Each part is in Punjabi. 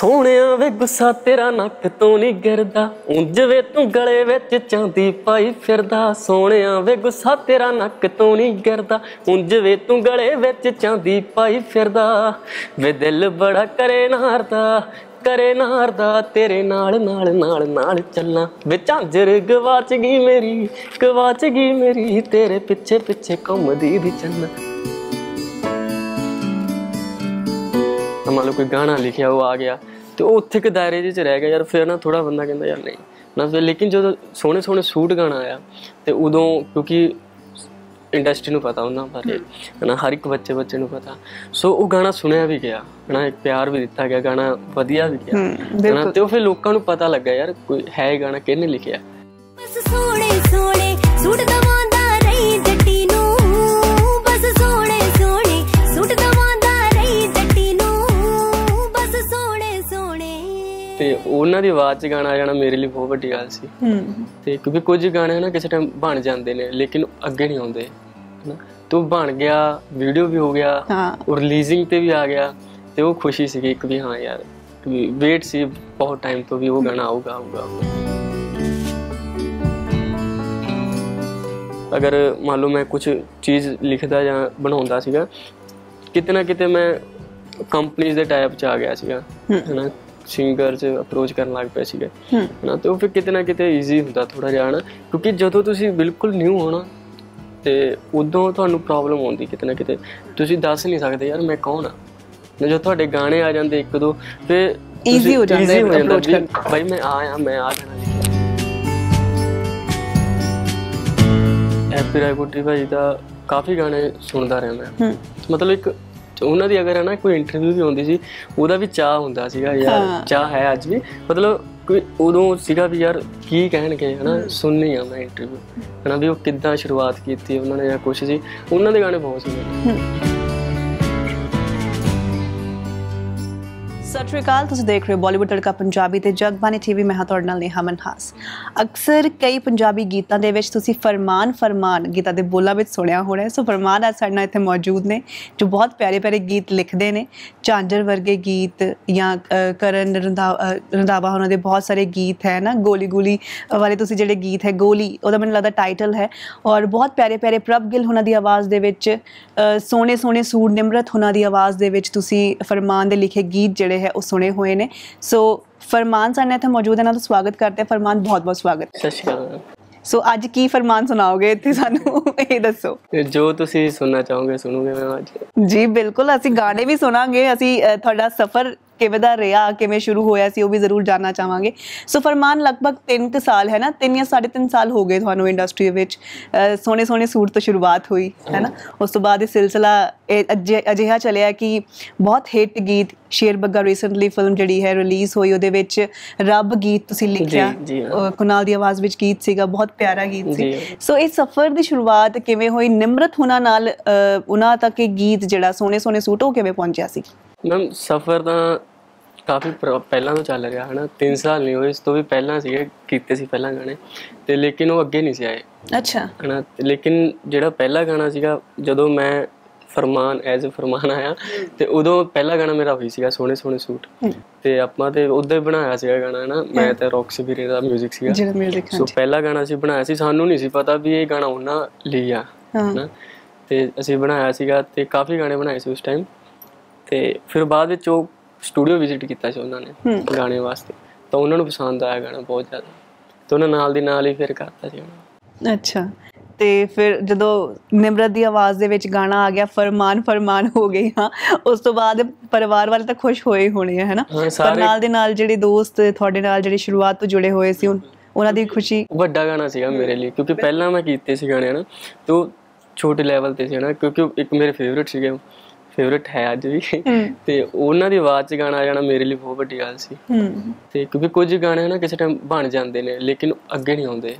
ਸੋਹਣਿਆ ਵੇ ਗੁੱਸਾ ਤੇਰਾ ਨੱਕ ਤੋਂ ਨਹੀਂ ਗਿਰਦਾ, ਉਂਝ ਵੇ ਤੂੰ ਗਲੇ ਵਿੱਚ ਚਾਂਦੀ ਪਾਈ ਫਿਰਦਾ, ਸੋਹਣਿਆ ਵੇ ਗੁੱਸਾ ਤੇਰਾ ਨੱਕ ਤੋਂ ਨਹੀਂ ਗਿਰਦਾ, ਉਂਝ ਵੇ ਤੂੰ ਗਲੇ ਵਿੱਚ ਚਾਂਦੀ ਪਾਈ ਫਿਰਦਾ, ਵੇ ਦਿਲ ਬੜਾ ਕਰੇ ਨਾਰਦਾ ਕਰੇ ਨਾਰਦਾ, ਤੇਰੇ ਨਾਲ ਨਾਲ ਨਾਲ ਨਾਲ ਚੱਲਾਂ, ਵੇ ਝਾਂਜਰ ਗਵਾਚ ਗਈ ਮੇਰੀ, ਗਵਾਚ ਗਈ ਮੇਰੀ, ਤੇਰੇ ਪਿੱਛੇ ਪਿੱਛੇ ਘੁੰਮਦੀ ਦੀ ਚੰਨਾ ਤਾਂ ਮੰਨ ਲਓ ਕੋਈ ਗਾਣਾ ਲਿਖਿਆ ਉਹ ਆ ਗਿਆ ਤੇ ਉਹ ਉੱਥੇ ਕਿ ਦਾਇਰੇ ਜਿਹੇ ਚ ਰਹਿ ਗਿਆ ਯਾਰ ਫਿਰ ਨਾ ਥੋੜਾ ਬੰਦਾ ਕਹਿੰਦਾ ਯਾਰ ਨਹੀਂ ਨਾ ਫਿਰ ਲੇਕਿਨ ਜਦੋਂ ਸੋਹਣੇ ਸੋਹਣੇ ਸੂਟ ਗਾਣਾ ਆਇਆ ਤੇ ਉਦੋਂ ਕਿਉਂਕਿ ਇੰਡਸਟਰੀ ਨੂੰ ਪਤਾ ਉਹਨਾਂ ਬਾਰੇ ਹਨਾ ਹਰ ਇੱਕ ਬੱਚੇ ਬੱਚੇ ਨੂੰ ਪਤਾ ਸੋ ਉਹ ਗਾਣਾ ਸੁਣਿਆ ਵੀ ਗਿਆ ਹਨਾ ਇੱਕ ਪਿਆਰ ਵੀ ਦਿੱਤਾ ਗਿਆ ਗਾਣਾ ਵਧੀਆ ਵੀ ਗਿਆ ਹਨਾ ਤੇ ਉਹ ਫਿਰ ਲੋਕਾਂ ਨੂੰ ਪਤਾ ਲੱਗਾ ਯਾਰ ਕੋਈ ਹੈ ਇਹ ਗਾਣਾ ਕਿਹਨੇ ਲਿਖਿਆ? ਬਸ ਸੋਹਣੇ ਸੋਹਣੇ ਸੂਟ ਦਵਾਉਂਦਾ ਤੇ ਉਹਨਾਂ ਦੀ ਆਵਾਜ਼ 'ਚ ਗਾਣਾ ਆ ਜਾਣਾ ਮੇਰੇ ਲਈ ਬਹੁਤ ਵੱਡੀ ਗੱਲ ਸੀ। ਹੂੰ। ਤੇ ਕਿਉਂਕਿ ਕੁਝ ਗਾਣੇ ਨਾ ਕਿਸੇ ਟਾਈਮ ਬਣ ਜਾਂਦੇ ਨੇ ਲੇਕਿਨ ਅੱਗੇ ਨਹੀਂ ਆਉਂਦੇ ਹਨਾ। ਤੇ ਬਣ ਗਿਆ ਵੀਡੀਓ ਵੀ ਹੋ ਗਿਆ ਹਾਂ। ਰਿਲੀਜ਼ਿੰਗ ਤੇ ਵੀ ਆ ਗਿਆ ਤੇ ਉਹ ਖੁਸ਼ੀ ਸੀਗੀ ਇੱਕ ਵੀ ਹਾਂ ਯਾਰ ਵੇਟ ਸੀ ਬਹੁਤ ਟਾਈਮ ਤੋਂ ਵੀ ਉਹ ਗਾਣਾ ਆਊਗਾ ਆਊਗਾ ਆਊਗਾ। ਅਗਰ ਮੰਨ ਲਓ ਮੈਂ ਕੁਝ ਚੀਜ਼ ਲਿਖਦਾ ਜਾਂ ਬਣਾਉਂਦਾ ਸੀਗਾ ਕਿਤੇ ਨਾ ਕਿਤੇ ਮੈਂ ਕੰਪਨੀਆਂ ਦੇ ਟਾਈਪ ਚ ਆ ਗਿਆ ਸੀਗਾ ਹਨਾ। ਸਿੰਗਰ ਚ ਅਪਰੋਚ ਕਰਨ ਲੱਗ ਪਿਆ ਸੀਗਾ। ਹਨਾ ਤੇ ਉਹ ਫਿਰ ਕਿਤੇ ਨਾ ਕਿਤੇ ਈਜ਼ੀ ਹੁੰਦਾ ਥੋੜਾ ਜਿਹਾ ਹਨਾ। ਕਿਉਂਕਿ ਜਦੋਂ ਤੁਸੀਂ ਬਿਲਕੁਲ ਨਿਊ ਹੋਣਾ ਤੇ ਉਦੋਂ ਤੁਹਾਨੂੰ ਪ੍ਰੋਬਲਮ ਆਉਂਦੀ ਕਿਤੇ ਨਾ ਕਿਤੇ। ਤੁਸੀਂ ਦੱਸ ਨਹੀਂ ਸਕਦੇ ਯਾਰ ਮੈਂ ਕੌਣ ਆ? ਜਦੋਂ ਤੁਹਾਡੇ ਗਾਣੇ ਆ ਜਾਂਦੇ ਇੱਕ ਦੋ ਫਿਰ ਤੁਸੀਂ- ਹੋ ਜਾਂਦਾ ਹੈ ਵੀ ਕਰਨਾ। ਭਾਈ ਮੈਂ ਆਇਆ ਮੈਂ ਆ ਲਿਖਿਆ ਹੈਪੀ ਰਾਏ ਕੋਟੀ ਭਾਈ ਦਾ ਕਾਫੀ ਗਾਣੇ ਸੁਣਦਾ ਰਿਹਾ ਮੈਂ। ਮਤਲਬ ਇੱਕ ਉਹਨਾਂ ਦੀ ਅਗਰ ਹੈ ਨਾ ਕੋਈ ਇੰਟਰਵਿਊ ਵੀ ਹੁੰਦੀ ਸੀ ਉਹਦਾ ਵੀ ਚਾਹ ਹੁੰਦਾ ਸੀਗਾ ਹਾਂ। ਯਾਰ ਚਾਹ ਹੈ ਅੱਜ ਵੀ। ਮਤਲਬ ਕੋਈ ਉਦੋਂ ਸੀਗਾ ਵੀ ਯਾਰ ਕੀ ਕਹਿਣਗੇ ਹਨਾ ਸੁਣਨੀ ਆ ਮੈਂ ਇੰਟਰਵਿਊ ਹਨਾ ਵੀ ਉਹ ਕਿੱਦਾਂ ਸ਼ੁਰੂਆਤ ਕੀਤੀ ਉਹਨਾਂ ਨੇ ਜਾਂ ਕੁਛ ਸੀ। ਉਹਨਾਂ ਦੇ ਗਾਣੇ ਬਹੁਤ ਸੁਣੇ ਸਤਿ ਸ਼੍ਰੀ ਅਕਾਲ, ਤੁਸੀਂ ਦੇਖ ਰਹੇ ਹੋ ਬਾਲੀਵੁੱਡ ਤੜਕਾ ਪੰਜਾਬੀ ਤੇ ਜਗਬਾਨੀ ਟੀਵੀ ਮੈਂ ਹਾਂ ਤੁਹਾਡੇ ਨਾਲ ਨੇਹਾ ਮਨਹਾਸ। ਅਕਸਰ ਕਈ ਪੰਜਾਬੀ ਗੀਤਾਂ ਦੇ ਵਿੱਚ ਤੁਸੀਂ ਫਰਮਾਨ ਫਰਮਾਨ ਗੀਤਾਂ ਦੇ ਬੋਲਾਂ ਵਿੱਚ ਸੁਣਿਆ ਹੋਣਾ ਸੋ ਫਰਮਾਨ ਅੱਜ ਸਾਡੇ ਨਾਲ ਇੱਥੇ ਮੌਜੂਦ ਨੇ, ਜੋ ਬਹੁਤ ਪਿਆਰੇ ਪਿਆਰੇ ਗੀਤ ਲਿਖਦੇ ਨੇ। ਝਾਂਜਰ ਵਰਗੇ ਗੀਤ ਜਾਂ ਕਰਨ ਰੰਧਾ- ਰੰਧਾਵਾ ਉਹਨਾਂ ਦੇ ਬਹੁਤ ਸਾਰੇ ਗੀਤ ਹੈ ਨਾ, ਗੋਲੀ ਗੋਲੀ ਵਾਲੇ ਤੁਸੀਂ ਜਿਹੜੇ ਗੀਤ ਹੈ, ਗੋਲੀ, ਉਹਦਾ ਮੈਨੂੰ ਲੱਗਦਾ ਟਾਈਟਲ ਹੈ। ਔਰ ਬਹੁਤ ਪਿਆਰੇ ਪਿਆਰੇ ਪ੍ਰਭ ਗਿੱਲ ਉਹਨਾਂ ਦੀ ਆਵਾਜ਼ ਦੇ ਵਿੱਚ ਸੋਹਣੇ ਸੋਹਣੇ ਸੂਰ ਨਿਮਰਤ ਉਹਨਾਂ ਦੀ ਆਵਾਜ਼ ਦੇ ਵਿੱਚ ਤੁਸੀਂ ਫਰਮਾਨ ਦੇ ਲਿਖੇ ਗੀਤ ਜਿਹੜੇ ਹੈ ਉਹ ਸੁਣੇ ਹੋਏ ਨੇ। ਸੋ ਫਰਮਾਨ ਸਾਡੇ ਨਾਲ ਇੱਥੇ ਮੌਜੂਦ ਹੈ ਨਾ ਤਾਂ ਸਵਾਗਤ ਕਰਦੇ ਹਾਂ। ਫਰਮਾਨ ਬਹੁਤ ਬਹੁਤ ਸਵਾਗਤ। ਸਤਿ ਸ਼੍ਰੀ ਅਕਾਲ। ਸੋ ਅੱਜ ਕੀ ਫਰਮਾਨ ਸੁਣਾਓਗੇ? ਇੱਥੇ ਸਾਨੂੰ ਇਹ ਦੱਸੋ। ਜੋ ਤੁਸੀਂ ਸੁਣਨਾ ਚਾਹੋਗੇ ਸੁਣੋਗੇ ਮੈਂ ਅੱਜ। ਜੀ ਬਿਲਕੁਲ ਅਸੀਂ ਗਾਣੇ ਵੀ ਸੁਣਾਂਗੇ। ਅਸੀਂ ਤੁਹਾਡਾ ਸਫ਼ਰ ਕਿਵੇਂ ਦਾ ਰਿਹਾ ਕਿਵੇਂ ਸ਼ੁਰੂ ਹੋਇਆ ਸੀ ਉਹ ਵੀ ਜ਼ਰੂਰ ਜਾਨਣਾ ਚਾਹਾਂਗੇ। ਸੋ ਫਰਮਾਨ ਲਗਭਗ 3 ਕੁ ਸਾਲ ਹੈ ਨਾ 3 ਜਾਂ 3.5 ਸਾਲ ਹੋ ਗਏ ਤੁਹਾਨੂੰ ਇੰਡਸਟਰੀ ਵਿੱਚ। ਸੋਹਣੇ ਸੋਹਣੇ ਸੂਟ ਤੋਂ ਸ਼ੁਰੂਆਤ ਹੋਈ ਹੈ ਨਾ? ਉਸ ਤੋਂ ਬਾਅਦ ਇਹ ਸਿਲਸਿਲਾ ਇਹ ਅਜਿ- ਅਜਿਹਾ ਚੱਲਿਆ ਕਿ ਬਹੁਤ ਹਿੱਟ ਗੀਤ ਸ਼ੇਰ ਬੱਗਾ ਰੀਸੈਂਟਲੀ ਫਿਲਮ ਜਿਹੜੀ ਹੈ ਰਿਲੀਜ਼ ਹੋਈ ਉਹਦੇ ਵਿੱਚ ਰੱਬ ਗੀਤ ਤੁਸੀਂ ਲਿਖਿਆ। ਹਾਂ। ਕੁਨਾਲ ਦੀ ਆਵਾਜ਼ ਵਿੱਚ ਗੀਤ ਸੀਗਾ ਬਹੁਤ ਪਿਆਰਾ ਗੀਤ ਸੀ। ਸੋ ਇਸ ਸਫ਼ਰ ਦੀ ਸ਼ੁਰੂਆਤ ਕਿਵੇਂ ਹੋਈ? ਨਿਮਰਤ ਹੁਣਾ ਨਾਲ ਉਹਨਾਂ ਤੱਕ ਇਹ ਗੀਤ ਜਿਹੜਾ ਸੋਹਣੇ ਸੋਹਣੇ ਸੂਟ ਉਹ ਕਿਵੇਂ ਪਹੁੰਚਿਆ ਸੀ? ਮੈਮ ਸਫ਼ਰ ਤਾਂ ਕਾਫੀ ਪਹਿਲਾਂ ਤੋਂ ਚੱਲ ਰਿਹਾ ਹਨਾ? 3 ਸਾਲ ਨਹੀਂ ਹੋਏ ਇਸ ਤੋਂ ਵੀ ਪਹਿਲਾਂ ਸੀਗੇ ਕੀਤੇ ਸੀ ਪਹਿਲਾਂ ਗਾਣੇ। ਤੇ ਲੇਕਿਨ ਉਹ ਅੱਗੇ ਨਹੀਂ ਸੀ ਆਏ। ਅੱਛਾ। ਹਨਾ? ਲੇਕਿਨ ਜਿਹੜਾ ਪਹਿਲਾ ਗਾਣਾ ਸੀਗਾ ਜਦੋਂ ਮੈਂ ਫਰਮਾਨ ਐਜ਼ ਅ ਫਰਮਾਨ ਆਇਆ ਤੇ ਉਦੋਂ ਪਹਿਲਾ ਗਾਣਾ ਮੇਰਾ ਹੋਈ ਸੀਗਾ ਸੋਹਣੇ ਸੋਹਣੇ ਸੂਟ। ਤੇ ਆਪਾਂ ਤੇ ਉਦੋਂ ਹੀ ਬਣਾਇਆ ਸੀਗਾ ਗਾਣਾ ਹਨਾ? ਮੈਂ ਤੇ ਰੌਕਸ ਵੀਰੇ ਦਾ 뮤직 ਸੀਗਾ। ਜਿਹੜਾ ਸੋ ਪਹਿਲਾ ਗਾਣਾ ਸੀ ਬਣਾਇਆ ਸੀ ਸਾਨੂੰ ਨਹੀਂ ਸੀ ਪਤਾ ਵੀ ਇਹ ਗਾਣਾ ਉਹਨਾਂ ਲਈ ਆ ਹਾਂ। ਹਨਾ? ਤੇ ਅਸੀਂ ਬਣਾਇਆ ਸੀਗਾ ਤੇ ਕਾਫੀ ਗਾਣੇ ਬਣਾਏ ਸੀ ਉਸ ਟਾਈਮ ਤੇ ਫਿਰ ਬਾਅਦ ਵਿੱਚ ਉਹ ਸਟੂਡੀਓ ਵਿਜ਼ਿਟ ਕੀਤਾ ਸੀ ਉਹਨਾਂ ਨੇ ਗਾਣੇ ਵਾਸਤੇ। ਤਾਂ ਉਹਨਾਂ ਨੂੰ ਪਸੰਦ ਆਇਆ ਗਾਣਾ ਬਹੁਤ ਜ਼ਿਆਦਾ। ਤੇ ਉਹਨਾਂ ਨਾਲ ਦੀ ਨਾਲ ਹੀ ਫਿਰ ਕਰਤਾ ਸੀ ਗਾਣਾ ਅੱਛਾ। ਤੇ ਫਿਰ ਜਦੋਂ ਨਿਮਰਤ ਦੀ ਆਵਾਜ਼ ਦੇ ਵਿੱਚ ਗਾਣਾ ਆ ਗਿਆ ਫਰਮਾਨ ਫਰਮਾਨ ਹੋ ਗਈ ਹਾਂ ਉਸ ਤੋਂ ਬਾਅਦ ਪਰਿਵਾਰ ਵਾਲੇ ਤਾਂ ਖੁਸ਼ ਹੋਏ ਹੋਣੇ ਆ ਹੈਨਾ? ਹਾਂ, ਪਰ ਸਾਰੇ- ਨਾਲ ਦੇ ਨਾਲ ਜਿਹੜੇ ਦੋਸਤ ਤੁਹਾਡੇ ਨਾਲ ਜਿਹੜੇ ਸ਼ੁਰੂਆਤ ਤੋਂ ਜੁੜੇ ਹੋਏ ਸੀ ਉਹਨਾਂ ਦੀ ਖੁਸ਼ੀ ਵੱਡਾ ਗਾਣਾ ਸੀਗਾ ਮੇਰੇ ਲਈ ਕਿਉਂਕਿ ਪਹਿਲਾਂ ਮੈਂ ਕੀਤੇ ਸੀ ਗਾਣੇ ਨਾ ਤੇ ਛੋਟੇ ਲੈਵਲ ਤੇ ਸੀ ਨਾ ਕਿਉਂਕਿ ਇੱਕ ਮੇਰੇ ਫੇਵਰਿਟ ਸੀਗੇ ਫੇਵਰਿਟ ਹੈ ਅੱਜ ਵੀ। ਤੇ ਉਹਨਾਂ ਦੀ ਆਵਾਜ਼ 'ਚ ਗਾਣਾ ਆ ਜਾਣਾ ਮੇਰੇ ਲਈ ਬਹੁਤ ਵੱਡੀ ਗੱਲ ਸੀ। ਤੇ ਕਿਉਂਕਿ ਕੁਝ ਗਾਣੇ ਨਾ ਕਿਸੇ ਟਾਈਮ ਬਣ ਜਾਂਦੇ ਨੇ ਲੇਕਿਨ ਅੱਗੇ ਨਹੀਂ ਆਉਂਦੇ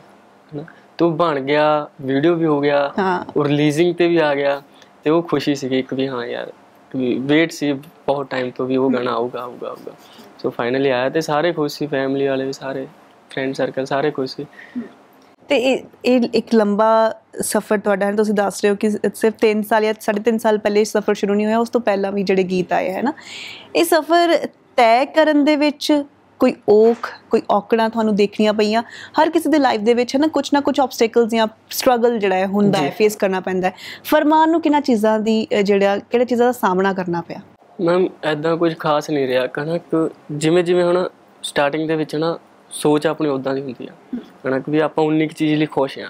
ਹਨਾ। ਤੇ ਬਣ ਗਿਆ ਵੀਡੀਓ ਵੀ ਹੋ ਗਿਆ ਹਾਂ। ਉਹ ਰਿਲੀਜ਼ਿੰਗ ਤੇ ਵੀ ਆ ਗਿਆ ਤੇ ਉਹ ਖੁਸ਼ੀ ਸੀਗੀ ਇੱਕ ਵੀ ਹਾਂ ਯਾਰ ਵੇਟ ਸੀ ਬਹੁਤ ਟਾਈਮ ਤੋਂ ਵੀ ਉਹ ਗਾਣਾ ਆਊਗਾ ਆਊਗਾ ਆਊਗਾ। ਸੋ ਫਾਈਨਲੀ ਆਇਆ ਤੇ ਸਾਰੇ ਖੁਸ਼ ਸੀ ਫੈਮਿਲੀ ਵਾਲੇ ਵੀ ਸਾਰੇ ਫਰੈਂਡ ਸਰਕਲ ਸਾਰੇ ਖੁਸ਼ ਸੀ। ਤੇ ਇਹ ਇਹ ਇੱਕ ਲੰਬਾ ਸਫ਼ਰ ਤੁਹਾਡਾ ਹੈ ਤੁਸੀਂ ਦੱਸ ਰਹੇ ਹੋ ਕਿ ਸਿਰਫ 3 ਸਾਲ ਜਾਂ 3.5 ਸਾਲ ਪਹਿਲੇ ਸਫ਼ਰ ਸ਼ੁਰੂ ਨਹੀਂ ਹੋਇਆ ਉਸ ਤੋਂ ਪਹਿਲਾਂ ਵੀ ਜਿਹੜੇ ਗੀਤ ਆਏ ਹੈ ਨਾ? ਇਹ ਸਫ਼ਰ ਤੈਅ ਕਰਨ ਦੇ ਵਿੱਚ ਕੋਈ ਔਖ ਕੋਈ ਔਕੜਾਂ ਤੁਹਾਨੂੰ ਦੇਖਣੀਆਂ ਪਈਆਂ ਹਰ ਕਿਸੇ ਦੇ ਲਾਈਫ ਦੇ ਵਿੱਚ ਹੈ ਨਾ ਕੁਝ ਨਾ ਕੁਝ ਆਬਸਟੈਕਲਸ ਜਾਂ ਸਟਰਗਲ ਜਿਹੜਾ ਹੈ ਹੁੰਦਾ ਹੈ ਫੇਸ ਕਰਨਾ ਪੈਂਦਾ ਹੈ। ਫਰਮਾਨ ਨੂੰ ਕਿਹਨਾਂ ਚੀਜ਼ਾਂ ਦੀ ਜਿਹੜਾ ਕਿਹੜੇ ਚੀਜ਼ਾਂ ਦਾ ਸਾਹਮਣਾ ਕਰਨਾ ਪਿਆ? ਮੈਮ ਐਦਾਂ ਕੁਝ ਖਾਸ ਨਹੀਂ ਰਿਹਾ ਕਹਣਾ ਕਿ ਜਿਵੇਂ ਜਿਵੇਂ ਹੁਣ ਸਟਾਰਟਿੰਗ ਦੇ ਵਿੱਚ ਨਾ ਸੋਚ ਆਪਣੀ ਉਦਾਂ ਦੀ ਹੁੰਦੀ ਆ। ਕਹਣਾ ਕਿ ਵੀ ਆਪਾਂ ਉਨੀ ਕੁ ਚੀਜ਼ ਲਈ ਖੁਸ਼ ਆ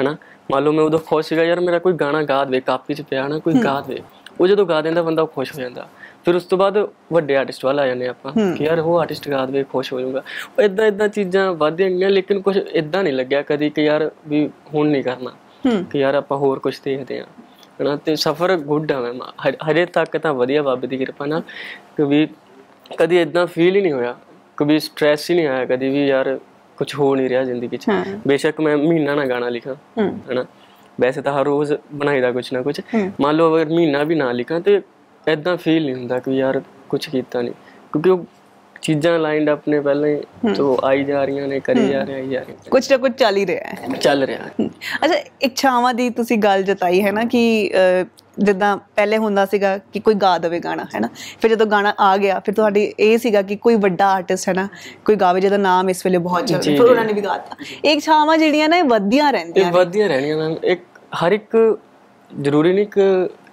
ਹਨਾ। ਮੰਨ ਲਓ ਮੈਂ ਉਦੋਂ ਖੁਸ਼ ਸੀਗਾ ਯਾਰ ਮੇਰਾ ਕੋਈ ਗਾਣਾ ਗਾ ਦੇਵੇ ਕਾਪੀ 'ਚ ਪਿਆ ਨਾ ਕੋਈ ਗਾ ਦੇਵੇ। ਉਹ ਜਦੋਂ ਗਾ ਦਿੰਦਾ ਬੰਦਾ ਉਹ ਖੁਸ਼ ਹੋ ਜਾਂਦਾ। ਫਿਰ ਉਸ ਤੋਂ ਬਾਅਦ ਵੱਡੇ ਆਰਟਿਸਟ ਵੱਲ ਆ ਜਾਂਦੇ ਆਪਾਂ ਕਿ ਯਾਰ ਉਹ ਆਰਟਿਸਟ ਗਾ ਦੇਵੇ ਖੁਸ਼ ਹੋ ਜਾਊਗਾ। ਉਹ ਇਦਾਂ ਇਦਾਂ ਚੀਜ਼ਾਂ ਵੱਧਦੀਆਂ ਗਈਆਂ ਲੇਕਿਨ ਕੁਝ ਇਦਾਂ ਨਹੀਂ ਲੱਗਿਆ ਕਦੀ ਕਿ ਯਾਰ ਵੀ ਹੁਣ ਨਹੀਂ ਕਰਨਾ। ਕਿ ਯਾਰ ਆਪਾਂ ਹੋਰ ਕੁਝ ਦੇਖਦੇ ਆ ਹਨਾ। ਤੇ ਸਫ਼ਰ ਗੁੱਡ ਆ ਮੈਂ ਹਜੇ ਤੱਕ ਤਾਂ ਵਧੀਆ ਬਾਬੇ ਦੀ ਕਿਰਪਾ ਨਾਲ ਕਿ ਵੀ ਕਦੀ ਇਦਾਂ ਫੀਲ ਹੀ ਨਹੀਂ ਹੋਇਆ। ਕਦੀ ਸਟ੍ਰੈਸ ਹੀ ਨਹੀਂ ਆਇਆ ਕਦੀ ਵੀ ਯਾਰ ਕੁਝ ਹੋ ਨਹੀਂ ਰਿਹਾ ਜ਼ਿੰਦਗੀ 'ਚ। ਬੇਸ਼ੱਕ ਮੈਂ ਮਹੀਨਾ ਨਾ ਗਾਣਾ ਲਿਖਾਂ ਹੂੰ। ਹਨਾ? ਵੈਸੇ ਤਾਂ ਹਰ ਰੋਜ਼ ਬਣਾਈਦਾ ਕੁਝ ਨਾ ਕੁਝ। ਮੰਨ ਲਓ ਅਗਰ ਮਹੀਨਾ ਵੀ ਨਾ ਲਿਖਾਂ ਤੇ ਇਦਾਂ ਫੀਲ ਨਹੀਂ ਹੁੰਦਾ ਕਿ ਯਾਰ ਕੁਝ ਕੀਤਾ ਨਹੀਂ। ਕਿਉਂਕਿ ਉਹ ਚੀਜ਼ਾਂ ਲਾਈਨਡ ਅਪ ਨੇ ਪਹਿਲਾਂ ਹੀ ਤੋਂ ਆਈ ਜਾ ਰਹੀਆਂ ਨੇ ਕਰੀ ਜਾ ਰਹੇ ਆਈ ਜਾ ਰਹੀਆਂ ਕੁਝ ਨਾ ਕੁਝ ਚੱਲ ਹੀ ਰਿਹਾ ਹੈ। ਚੱਲ ਰਿਹਾ ਹੈ। ਅੱਛਾ ਇੱਛਾਵਾਂ ਦੀ ਤੁਸੀਂ ਗੱਲ ਜਤਾਈ ਹੈ ਨਾ ਕਿ ਜਿੱਦਾਂ ਪਹਿਲੇ ਹੁੰਦਾ ਸੀਗਾ ਕਿ ਕੋਈ ਗਾ ਦੇਵੇ ਗਾਣਾ ਹੈ ਨਾ? ਫਿਰ ਜਦੋਂ ਗਾਣਾ ਆ ਗਿਆ ਫਿਰ ਤੁਹਾਡੀ ਇਹ ਸੀਗਾ ਕਿ ਕੋਈ ਵੱਡਾ ਆਰਟਿਸਟ ਹੈ ਨਾ ਕੋਈ ਗਾਵੇ ਜਿਹਦਾ ਨਾਮ ਇਸ ਵੇਲੇ ਬਹੁਤ ਚੱਲ ਰਿਹਾ ਫਿਰ ਉਹਨਾਂ ਨੇ ਵੀ ਗਾਤਾ ਇਹ ਇੱਛਾਵਾਂ ਜਿਹੜੀਆਂ ਨੇ ਵਧੀਆਂ ਰਹਿੰਦੀਆਂ ਇਹ ਵਧੀਆ ਰਹਿਣੀਆਂ ਮੈਮ ਇੱਕ ਹਰ ਇੱਕ ਜ਼ਰੂਰੀ ਨਹੀਂ ਕਿ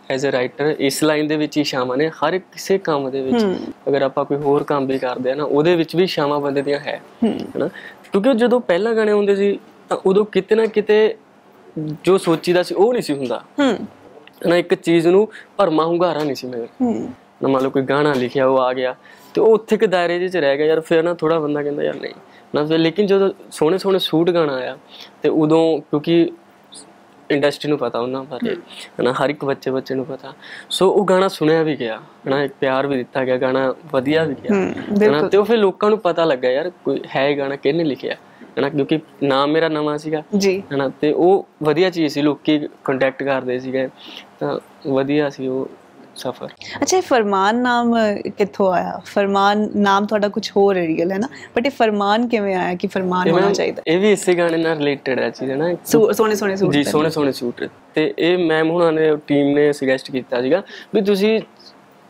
ਐਜ਼ ਅ ਰਾਈਟਰ ਇਸ ਲਾਈਨ ਦੇ ਵਿੱਚ ਹੀ ਸ਼ਾਮਾਂ ਨੇ ਹਰ ਇੱਕ ਕਿਸੇ ਕੰਮ ਦੇ ਵਿੱਚ ਅਗਰ ਆਪਾਂ ਕੋਈ ਹੋਰ ਕੰਮ ਵੀ ਕਰਦੇ ਆ ਨਾ ਉਹਦੇ ਵਿੱਚ ਵੀ ਸ਼ਾਮਾਂ ਬੰਦੇ ਦੀਆਂ ਹੈ ਹੈਨਾ? ਕਿਉਂਕਿ ਜਦੋਂ ਪਹਿਲਾਂ ਗਾਣੇ ਹੁੰਦੇ ਸੀ ਤਾਂ ਉਦੋਂ ਕਿਤੇ ਨਾ ਕਿਤੇ ਜੋ ਸੋਚੀਦਾ ਸੀ ਉਹ ਨਹੀਂ ਸੀ ਹੁੰਦਾ। ਹੂੰ। ਨਾ ਇੱਕ ਚੀਜ਼ ਨੂੰ ਭਰਮਾ ਹੁੰਗਾਰਾ ਨਹੀਂ ਸੀ ਮੇਰੇ ਨਾ ਮੰਨ ਲਓ ਕੋਈ ਗਾਣਾ ਲਿਖਿਆ ਉਹ ਆ ਗਿਆ ਤੇ ਉਹ ਉੱਥੇ ਕਿ ਦਾਇਰੇ ਜਿਹੇ ਚ ਰਹਿ ਗਿਆ ਯਾਰ ਫਿਰ ਨਾ ਥੋੜਾ ਬੰਦਾ ਕਹਿੰਦਾ ਯਾਰ ਨਹੀਂ। ਨਾ ਫਿਰ ਲੇਕਿਨ ਜਦੋਂ ਸੋਹਣੇ ਸੋਹਣੇ ਸੂਟ ਗਾਣਾ ਆਇਆ ਤੇ ਉਦੋਂ ਕਿਉਂਕਿ ਇੰਡਸਟਰੀ ਨੂੰ ਪਤਾ ਉਹਨਾਂ ਬਾਰੇ ਹਨਾ ਹਰ ਇੱਕ ਬੱਚੇ ਬੱਚੇ ਨੂੰ ਪਤਾ। ਸੋ ਉਹ ਗਾਣਾ ਸੁਣਿਆ ਵੀ ਗਿਆ ਹਨਾ ਇੱਕ ਪਿਆਰ ਵੀ ਦਿੱਤਾ ਗਿਆ ਗਾਣਾ ਵਧੀਆ ਵੀ ਗਿਆ ਹਨਾ ਤੇ ਉਹ ਫਿਰ ਲੋਕਾਂ ਨੂੰ ਪਤਾ ਲੱਗਾ ਯਾਰ ਕੋਈ ਹੈ ਇਹ ਗਾਣਾ ਕਿਹਨੇ ਲਿਖਿਆ ਹਨਾ ਕਿਉਂਕਿ ਨਾਮ ਮੇਰਾ ਨਵਾਂ ਸੀਗਾ ਜੀ। ਹਨਾ ਤੇ ਉਹ ਵਧੀਆ ਚੀਜ਼ ਸੀ ਲੋਕੀ ਕੰਟੈਕਟ ਕਰਦੇ ਸੀਗੇ ਤਾਂ ਵਧੀਆ ਸੀ ਉਹ। ਸਫ਼ਰ। ਅੱਛਾ ਇਹ ਫਰਮਾਨ ਨਾਮ ਕਿੱਥੋਂ ਆਇਆ? ਫਰਮਾਨ ਨਾਮ ਤੁਹਾਡਾ ਕੁਝ ਹੋਰ ਹੈ ਰੀਅਲ ਹੈ ਨਾ ਬਟ ਇਹ ਫਰਮਾਨ ਕਿਵੇਂ ਆਇਆ ਕਿ ਫਰਮਾਨ ਹੋਣਾ ਚਾਹੀਦਾ? ਇਹ ਵੀ ਇਸੇ ਗਾਣੇ ਨਾਲ ਰਿਲੇਟਡ ਹੈ ਚੀਜ਼ ਹੈ ਨਾ? ਸੋਹਣੇ ਸੋਹਣੇ ਸੂਟ ਜੀ ਸੋਹਣੇ ਸੋਹਣੇ ਸੂਟ। ਤੇ ਇਹ ਮੈਮ ਹੁਣਾਂ ਨੇ ਟੀਮ ਨੇ ਸੁਜੈਸਟ ਕੀਤਾ ਸੀਗਾ ਵੀ ਤੁਸੀਂ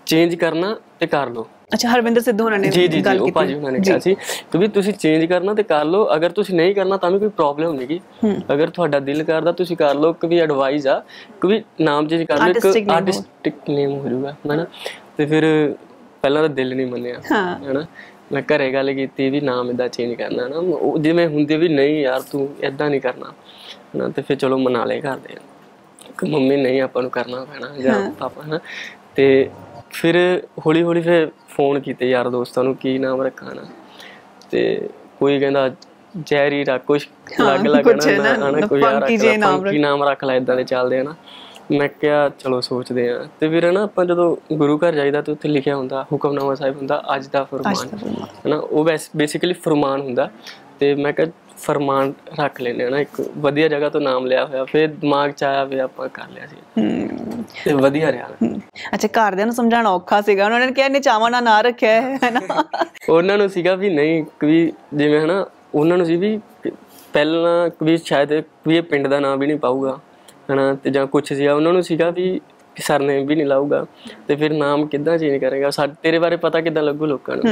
ਚੇਂਜ ਕਰਨਾ ਤੇ ਕਰ ਲਓ। ਅੱਛਾ ਹਰਵਿੰਦਰ ਸਿੱਧੂ ਉਹਨਾਂ ਨੇ ਜੀ ਜੀ ਜੀ ਉਹ ਭਾਜੀ ਉਹਨਾਂ ਨੇ ਕਿਹਾ ਸੀ ਕਿ ਵੀ ਤੁਸੀਂ ਚੇਂਜ ਕਰਨਾ ਤੇ ਕਰ ਲਓ ਅਗਰ ਤੁਸੀਂ ਨਹੀਂ ਕਰਨਾ ਤਾਂ ਵੀ ਕੋਈ ਪ੍ਰੋਬਲਮ ਨਹੀਂਗੀ ਅਗਰ ਤੁਹਾਡਾ ਦਿਲ ਕਰਦਾ ਤੁਸੀਂ ਕਰ ਲਓ ਕਿ ਵੀ ਐਡਵਾਈਸ ਆ ਕਿ ਵੀ ਨਾਮ ਚੇਂਜ ਕਰ ਲਓ ਇੱਕ। ਆਰਟਿਸਟਿਕ ਨੇਮ ਹੋ ਜਾਊਗਾ ਹਨਾ? ਤੇ ਫਿਰ ਪਹਿਲਾਂ ਤਾਂ ਦਿਲ ਨਹੀਂ ਮੰਨਿਆ ਹਨਾ? ਮੈਂ ਘਰੇ ਗੱਲ ਕੀਤੀ ਵੀ ਨਾਮ ਇਦਾਂ ਚੇਂਜ ਕਰਨਾ ਨਾ ਜਿਵੇਂ ਹੁੰਦੇ ਵੀ ਨਹੀਂ ਯਾਰ ਤੂੰ ਇਦਾਂ ਨਹੀਂ ਕਰਨਾ ਹਨਾ? ਤੇ ਫਿਰ ਚਲੋ ਮਨਾ ਲਏ ਕਰਦੇ ਕਿ ਮੰਮੀ ਨਹੀਂ ਆਪਾਂ ਨੂੰ ਕਰਨਾ ਪੈਣਾ ਜਾਂ ਪਾਪਾ ਹਨਾ? ਤੇ ਫਿਰ ਹੌਲੀ ਹੌਲੀ ਫਿਰ ਫੋਨ ਕੀਤੇ ਯਾਰ ਦੋਸਤਾਂ ਨੂੰ ਕੀ ਨਾਮ ਰੱਖਾਂ ਨਾ। ਤੇ ਕੋਈ ਕਹਿੰਦਾ ਜੈਰੀ ਰੱਖ ਕੁਛ ਲੱਗ ਲੱਗ ਕੁਛ ਹੈ ਨਾ, ਹਨਾ ਕੋਈ ਯਾਰ ਕੀ ਨਾਮ ਰੱਖ। ਲੈ ਇਦਾਂ ਦੇ ਚੱਲਦੇ ਆ ਨਾ। ਮੈਂ ਕਿਹਾ ਚਲੋ ਸੋਚਦੇ ਆ। ਤੇ ਫਿਰ ਨਾ ਆਪਾਂ ਜਦੋਂ ਗੁਰੂ ਘਰ ਜਾਈਦਾ ਤੇ ਉੱਥੇ ਲਿਖਿਆ ਹੁੰਦਾ ਹੁਕਮਨਾਮਾ ਸਾਹਿਬ ਹੁੰਦਾ ਅੱਜ ਦਾ ਫਰਮਾਨ। ਹਨਾ ਉਹ ਬੇਸਿਕਲੀ ਫਰਮਾਨ ਹੁੰਦਾ। ਤੇ ਮੈਂ ਕਿਹਾ ਫਰਮਾਨ ਰੱਖ ਲੈਨੇ ਨਾ ਇੱਕ ਵਧੀਆ ਜਗ੍ਹਾ ਤੋਂ ਨਾਮ ਲਿਆ ਹੋਇਆ ਫਿਰ ਦਿਮਾਗ ਚ ਆਇਆ ਵੀ ਆਪਾਂ ਕਰ ਲਿਆ ਸੀ। ਹੂੰ। ਤੇ ਵਧੀਆ ਰਿਹਾ। ਅੱਛਾ ਘਰਦਿਆਂ ਨੂੰ ਸਮਝਾਉਣਾ ਔਖਾ ਸੀਗਾ ਉਹਨਾਂ ਨੇ ਕਿਹਾ ਇਹਨੇ ਚਾਵਾਂ ਨਾਲ ਨਾ ਰੱਖਿਆ ਹੈ ਨਾ? ਉਹਨਾਂ ਨੂੰ ਸੀਗਾ ਵੀ ਨਹੀਂ ਵੀ ਜਿਵੇਂ ਹਨਾ ਉਹਨਾਂ ਨੂੰ ਸੀ ਵੀ ਪਹਿਲਾਂ ਵੀ ਸ਼ਾਇਦ ਵੀ ਇਹ ਪਿੰਡ ਦਾ ਨਾਮ ਵੀ ਨਹੀਂ ਪਾਊਗਾ ਹਨਾ ਤੇ ਜਾਂ ਕੁਛ ਸੀਗਾ ਉਹਨਾਂ ਨੂੰ ਸੀਗਾ ਵੀ ਸਰਨੇਮ ਵੀ ਨਹੀਂ ਲਾਊਗਾ ਤੇ ਫਿਰ ਨਾਮ ਕਿੱਦਾਂ ਚੇਂਜ ਕਰੇਗਾ? ਸਾ ਤੇਰੇ ਬਾਰੇ ਪਤਾ ਕਿੱਦਾਂ ਲੱਗੂ ਲੋਕਾਂ ਨੂੰ?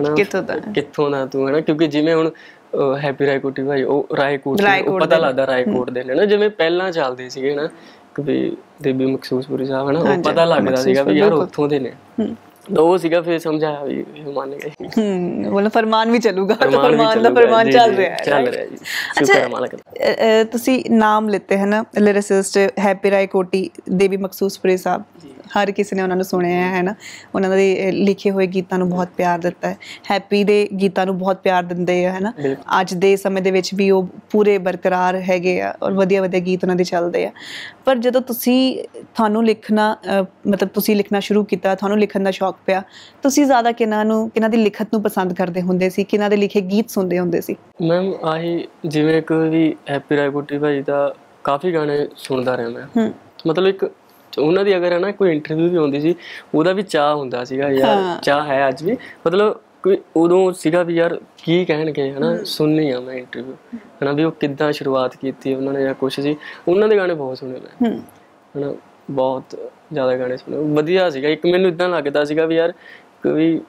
ਹਨਾ ਕਿੱਥੋਂ ਦਾ? ਕਿੱਥੋਂ ਦਾ ਤੂੰ ਹਨਾ ਕਿਉਂਕਿ ਜਿਵੇਂ ਹੁਣ ਹੈਪੀ ਰਾਏਕੋਟੀ ਭਾਈ ਉਹ ਰਾਏਕੋਟ ਉਹ ਪਤਾ ਲੱਗਦਾ ਰਾਏਕੋਟ ਦੇ ਨੇ ਨਾ ਜਿਵੇਂ ਪਹਿਲਾਂ ਚੱਲਦੇ ਸੀਗੇ ਨਾ ਕਿ ਵੀ ਦੇਬੀ ਮਖਸੂਸਪੁਰੀ ਸਾਹਿਬ ਹਨਾ ਉਹ ਪਤਾ ਲੱਗਦਾ ਸੀਗਾ ਵੀ ਯਾਰ ਉੱਥੋਂ ਦੇ ਨੇ। ਉਹ ਸੀਗਾ ਫਿਰ ਸਮਝਾਇਆ ਵੀ ਮੰਨ ਗਏ। ਹੂੰ ਬੋਲ ਫਰਮਾਨ ਵੀ ਚੱਲੂਗਾ ਤਾਂ ਫਰਮਾਨ ਦਾ ਫਰਮਾਨ ਚੱਲ ਰਿਹਾ ਹੈ ਚੱਲ? ਰਿਹਾ ਜੀ ਸ਼ੁਕਰ ਹੈ ਮਾਲਕ ਦਾ। ਅ, ਅ, ਤੁਸੀਂ ਨਾਮ ਲਿੱਤੇ ਹੈ ਨਾ ਲਿਰਿਸਿਸਟ ਹੈਪੀ ਰਾਏ ਕੋਟੀ ਦੇਵੀ ਮਖਸੂਸਪੁਰੇ ਸਾਹਿਬ। ਹਰ ਕਿਸੇ ਨੇ ਉਹਨਾਂ ਨੂੰ ਸੁਣਿਆ ਹੈ ਨਾ ਉਹਨਾਂ ਦੇ ਲਿਖੇ ਹੋਏ ਗੀਤਾਂ ਨੂੰ ਬਹੁਤ ਪਿਆਰ ਦਿੱਤਾ ਹੈ। ਹੈਪੀ ਦੇ ਗੀਤਾਂ ਨੂੰ ਬਹੁਤ ਪਿਆਰ ਦਿੰਦੇ ਆ ਹੈ ਨਾ ਅੱਜ ਦੇ ਸਮੇਂ ਦੇ ਵਿੱਚ ਵੀ ਉਹ ਪੂਰੇ ਬਰਕਰਾਰ ਹੈਗੇ ਆ ਔਰ ਵਧੀਆ ਵਧੀਆ ਗੀਤ ਉਹਨਾਂ ਦੇ ਚੱਲਦੇ ਆ। ਪਰ ਜਦੋਂ ਤੁਸੀਂ ਤੁਹਾਨੂੰ ਲਿਖਣਾ ਮਤਲਬ ਤੁਸੀਂ ਲਿਖਣਾ ਸ਼ੁਰੂ ਕੀਤਾ ਤੁਹਾਨੂੰ ਲਿਖਣ ਦਾ ਸ਼ੌਕ ਪਿਆ ਤੁਸੀਂ ਜ਼ਿਆਦਾ ਕਿਹਨਾਂ ਨੂੰ ਕਿਹਨਾਂ ਦੀ ਲਿਖਤ ਨੂੰ ਪਸੰਦ ਕਰਦੇ ਹੁੰਦੇ ਸੀ? ਕਿਹਨਾਂ ਦੇ ਲਿਖੇ ਗੀਤ ਸੁਣਦੇ ਹੁੰਦੇ ਸੀ? ਮੈਮ ਆਹੀ ਜਿਵੇਂ ਕਿ ਵੀ ਹੈਪੀ ਰਾਏਕੋਟੀ ਭਾਈ ਦਾ ਕਾਫੀ ਗਾਣੇ ਸੁਣਦਾ ਰਿਹਾ ਮੈਂ। ਮਤਲਬ ਇੱਕ ਉਹਨਾਂ ਦੀ ਅਗਰ ਹੈ ਨਾ ਕੋਈ ਇੰਟਰਵਿਊ ਵੀ ਹੁੰਦੀ ਸੀ ਉਹਦਾ ਵੀ ਚਾਹ ਹੁੰਦਾ ਸੀਗਾ ਯਾਰ ਚਾਹ ਹੈ ਅੱਜ ਵੀ। ਮਤਲਬ ਕੋਈ ਉਦੋਂ ਸੀਗਾ ਵੀ ਯਾਰ ਕੀ ਕਹਿਣਗੇ ਹਨਾ ਸੁਣਨੀ ਆ ਮੈਂ ਇੰਟਰਵਿਊ ਹਨਾ ਵੀ ਉਹ ਕਿੱਦਾਂ ਸ਼ੁਰੂਆਤ ਕੀਤੀ ਉਹਨਾਂ ਨੇ ਜਾਂ ਕੁਛ ਸੀ। ਉਹਨਾਂ ਦੇ ਗਾਣੇ ਬਹੁਤ ਸੁਣੇ ਮੈਂ। ਹੂੰ। ਹਨਾ ਬਹੁਤ ਜ਼ਿਆਦਾ ਗਾਣੇ ਸੁਣੇ। ਵਧੀਆ ਸੀਗਾ। ਇੱਕ ਮੈਨੂੰ ਇਦਾਂ ਲੱਗਦਾ ਸੀਗਾ ਵੀ ਯਾਰ ਕਿ ਵੀ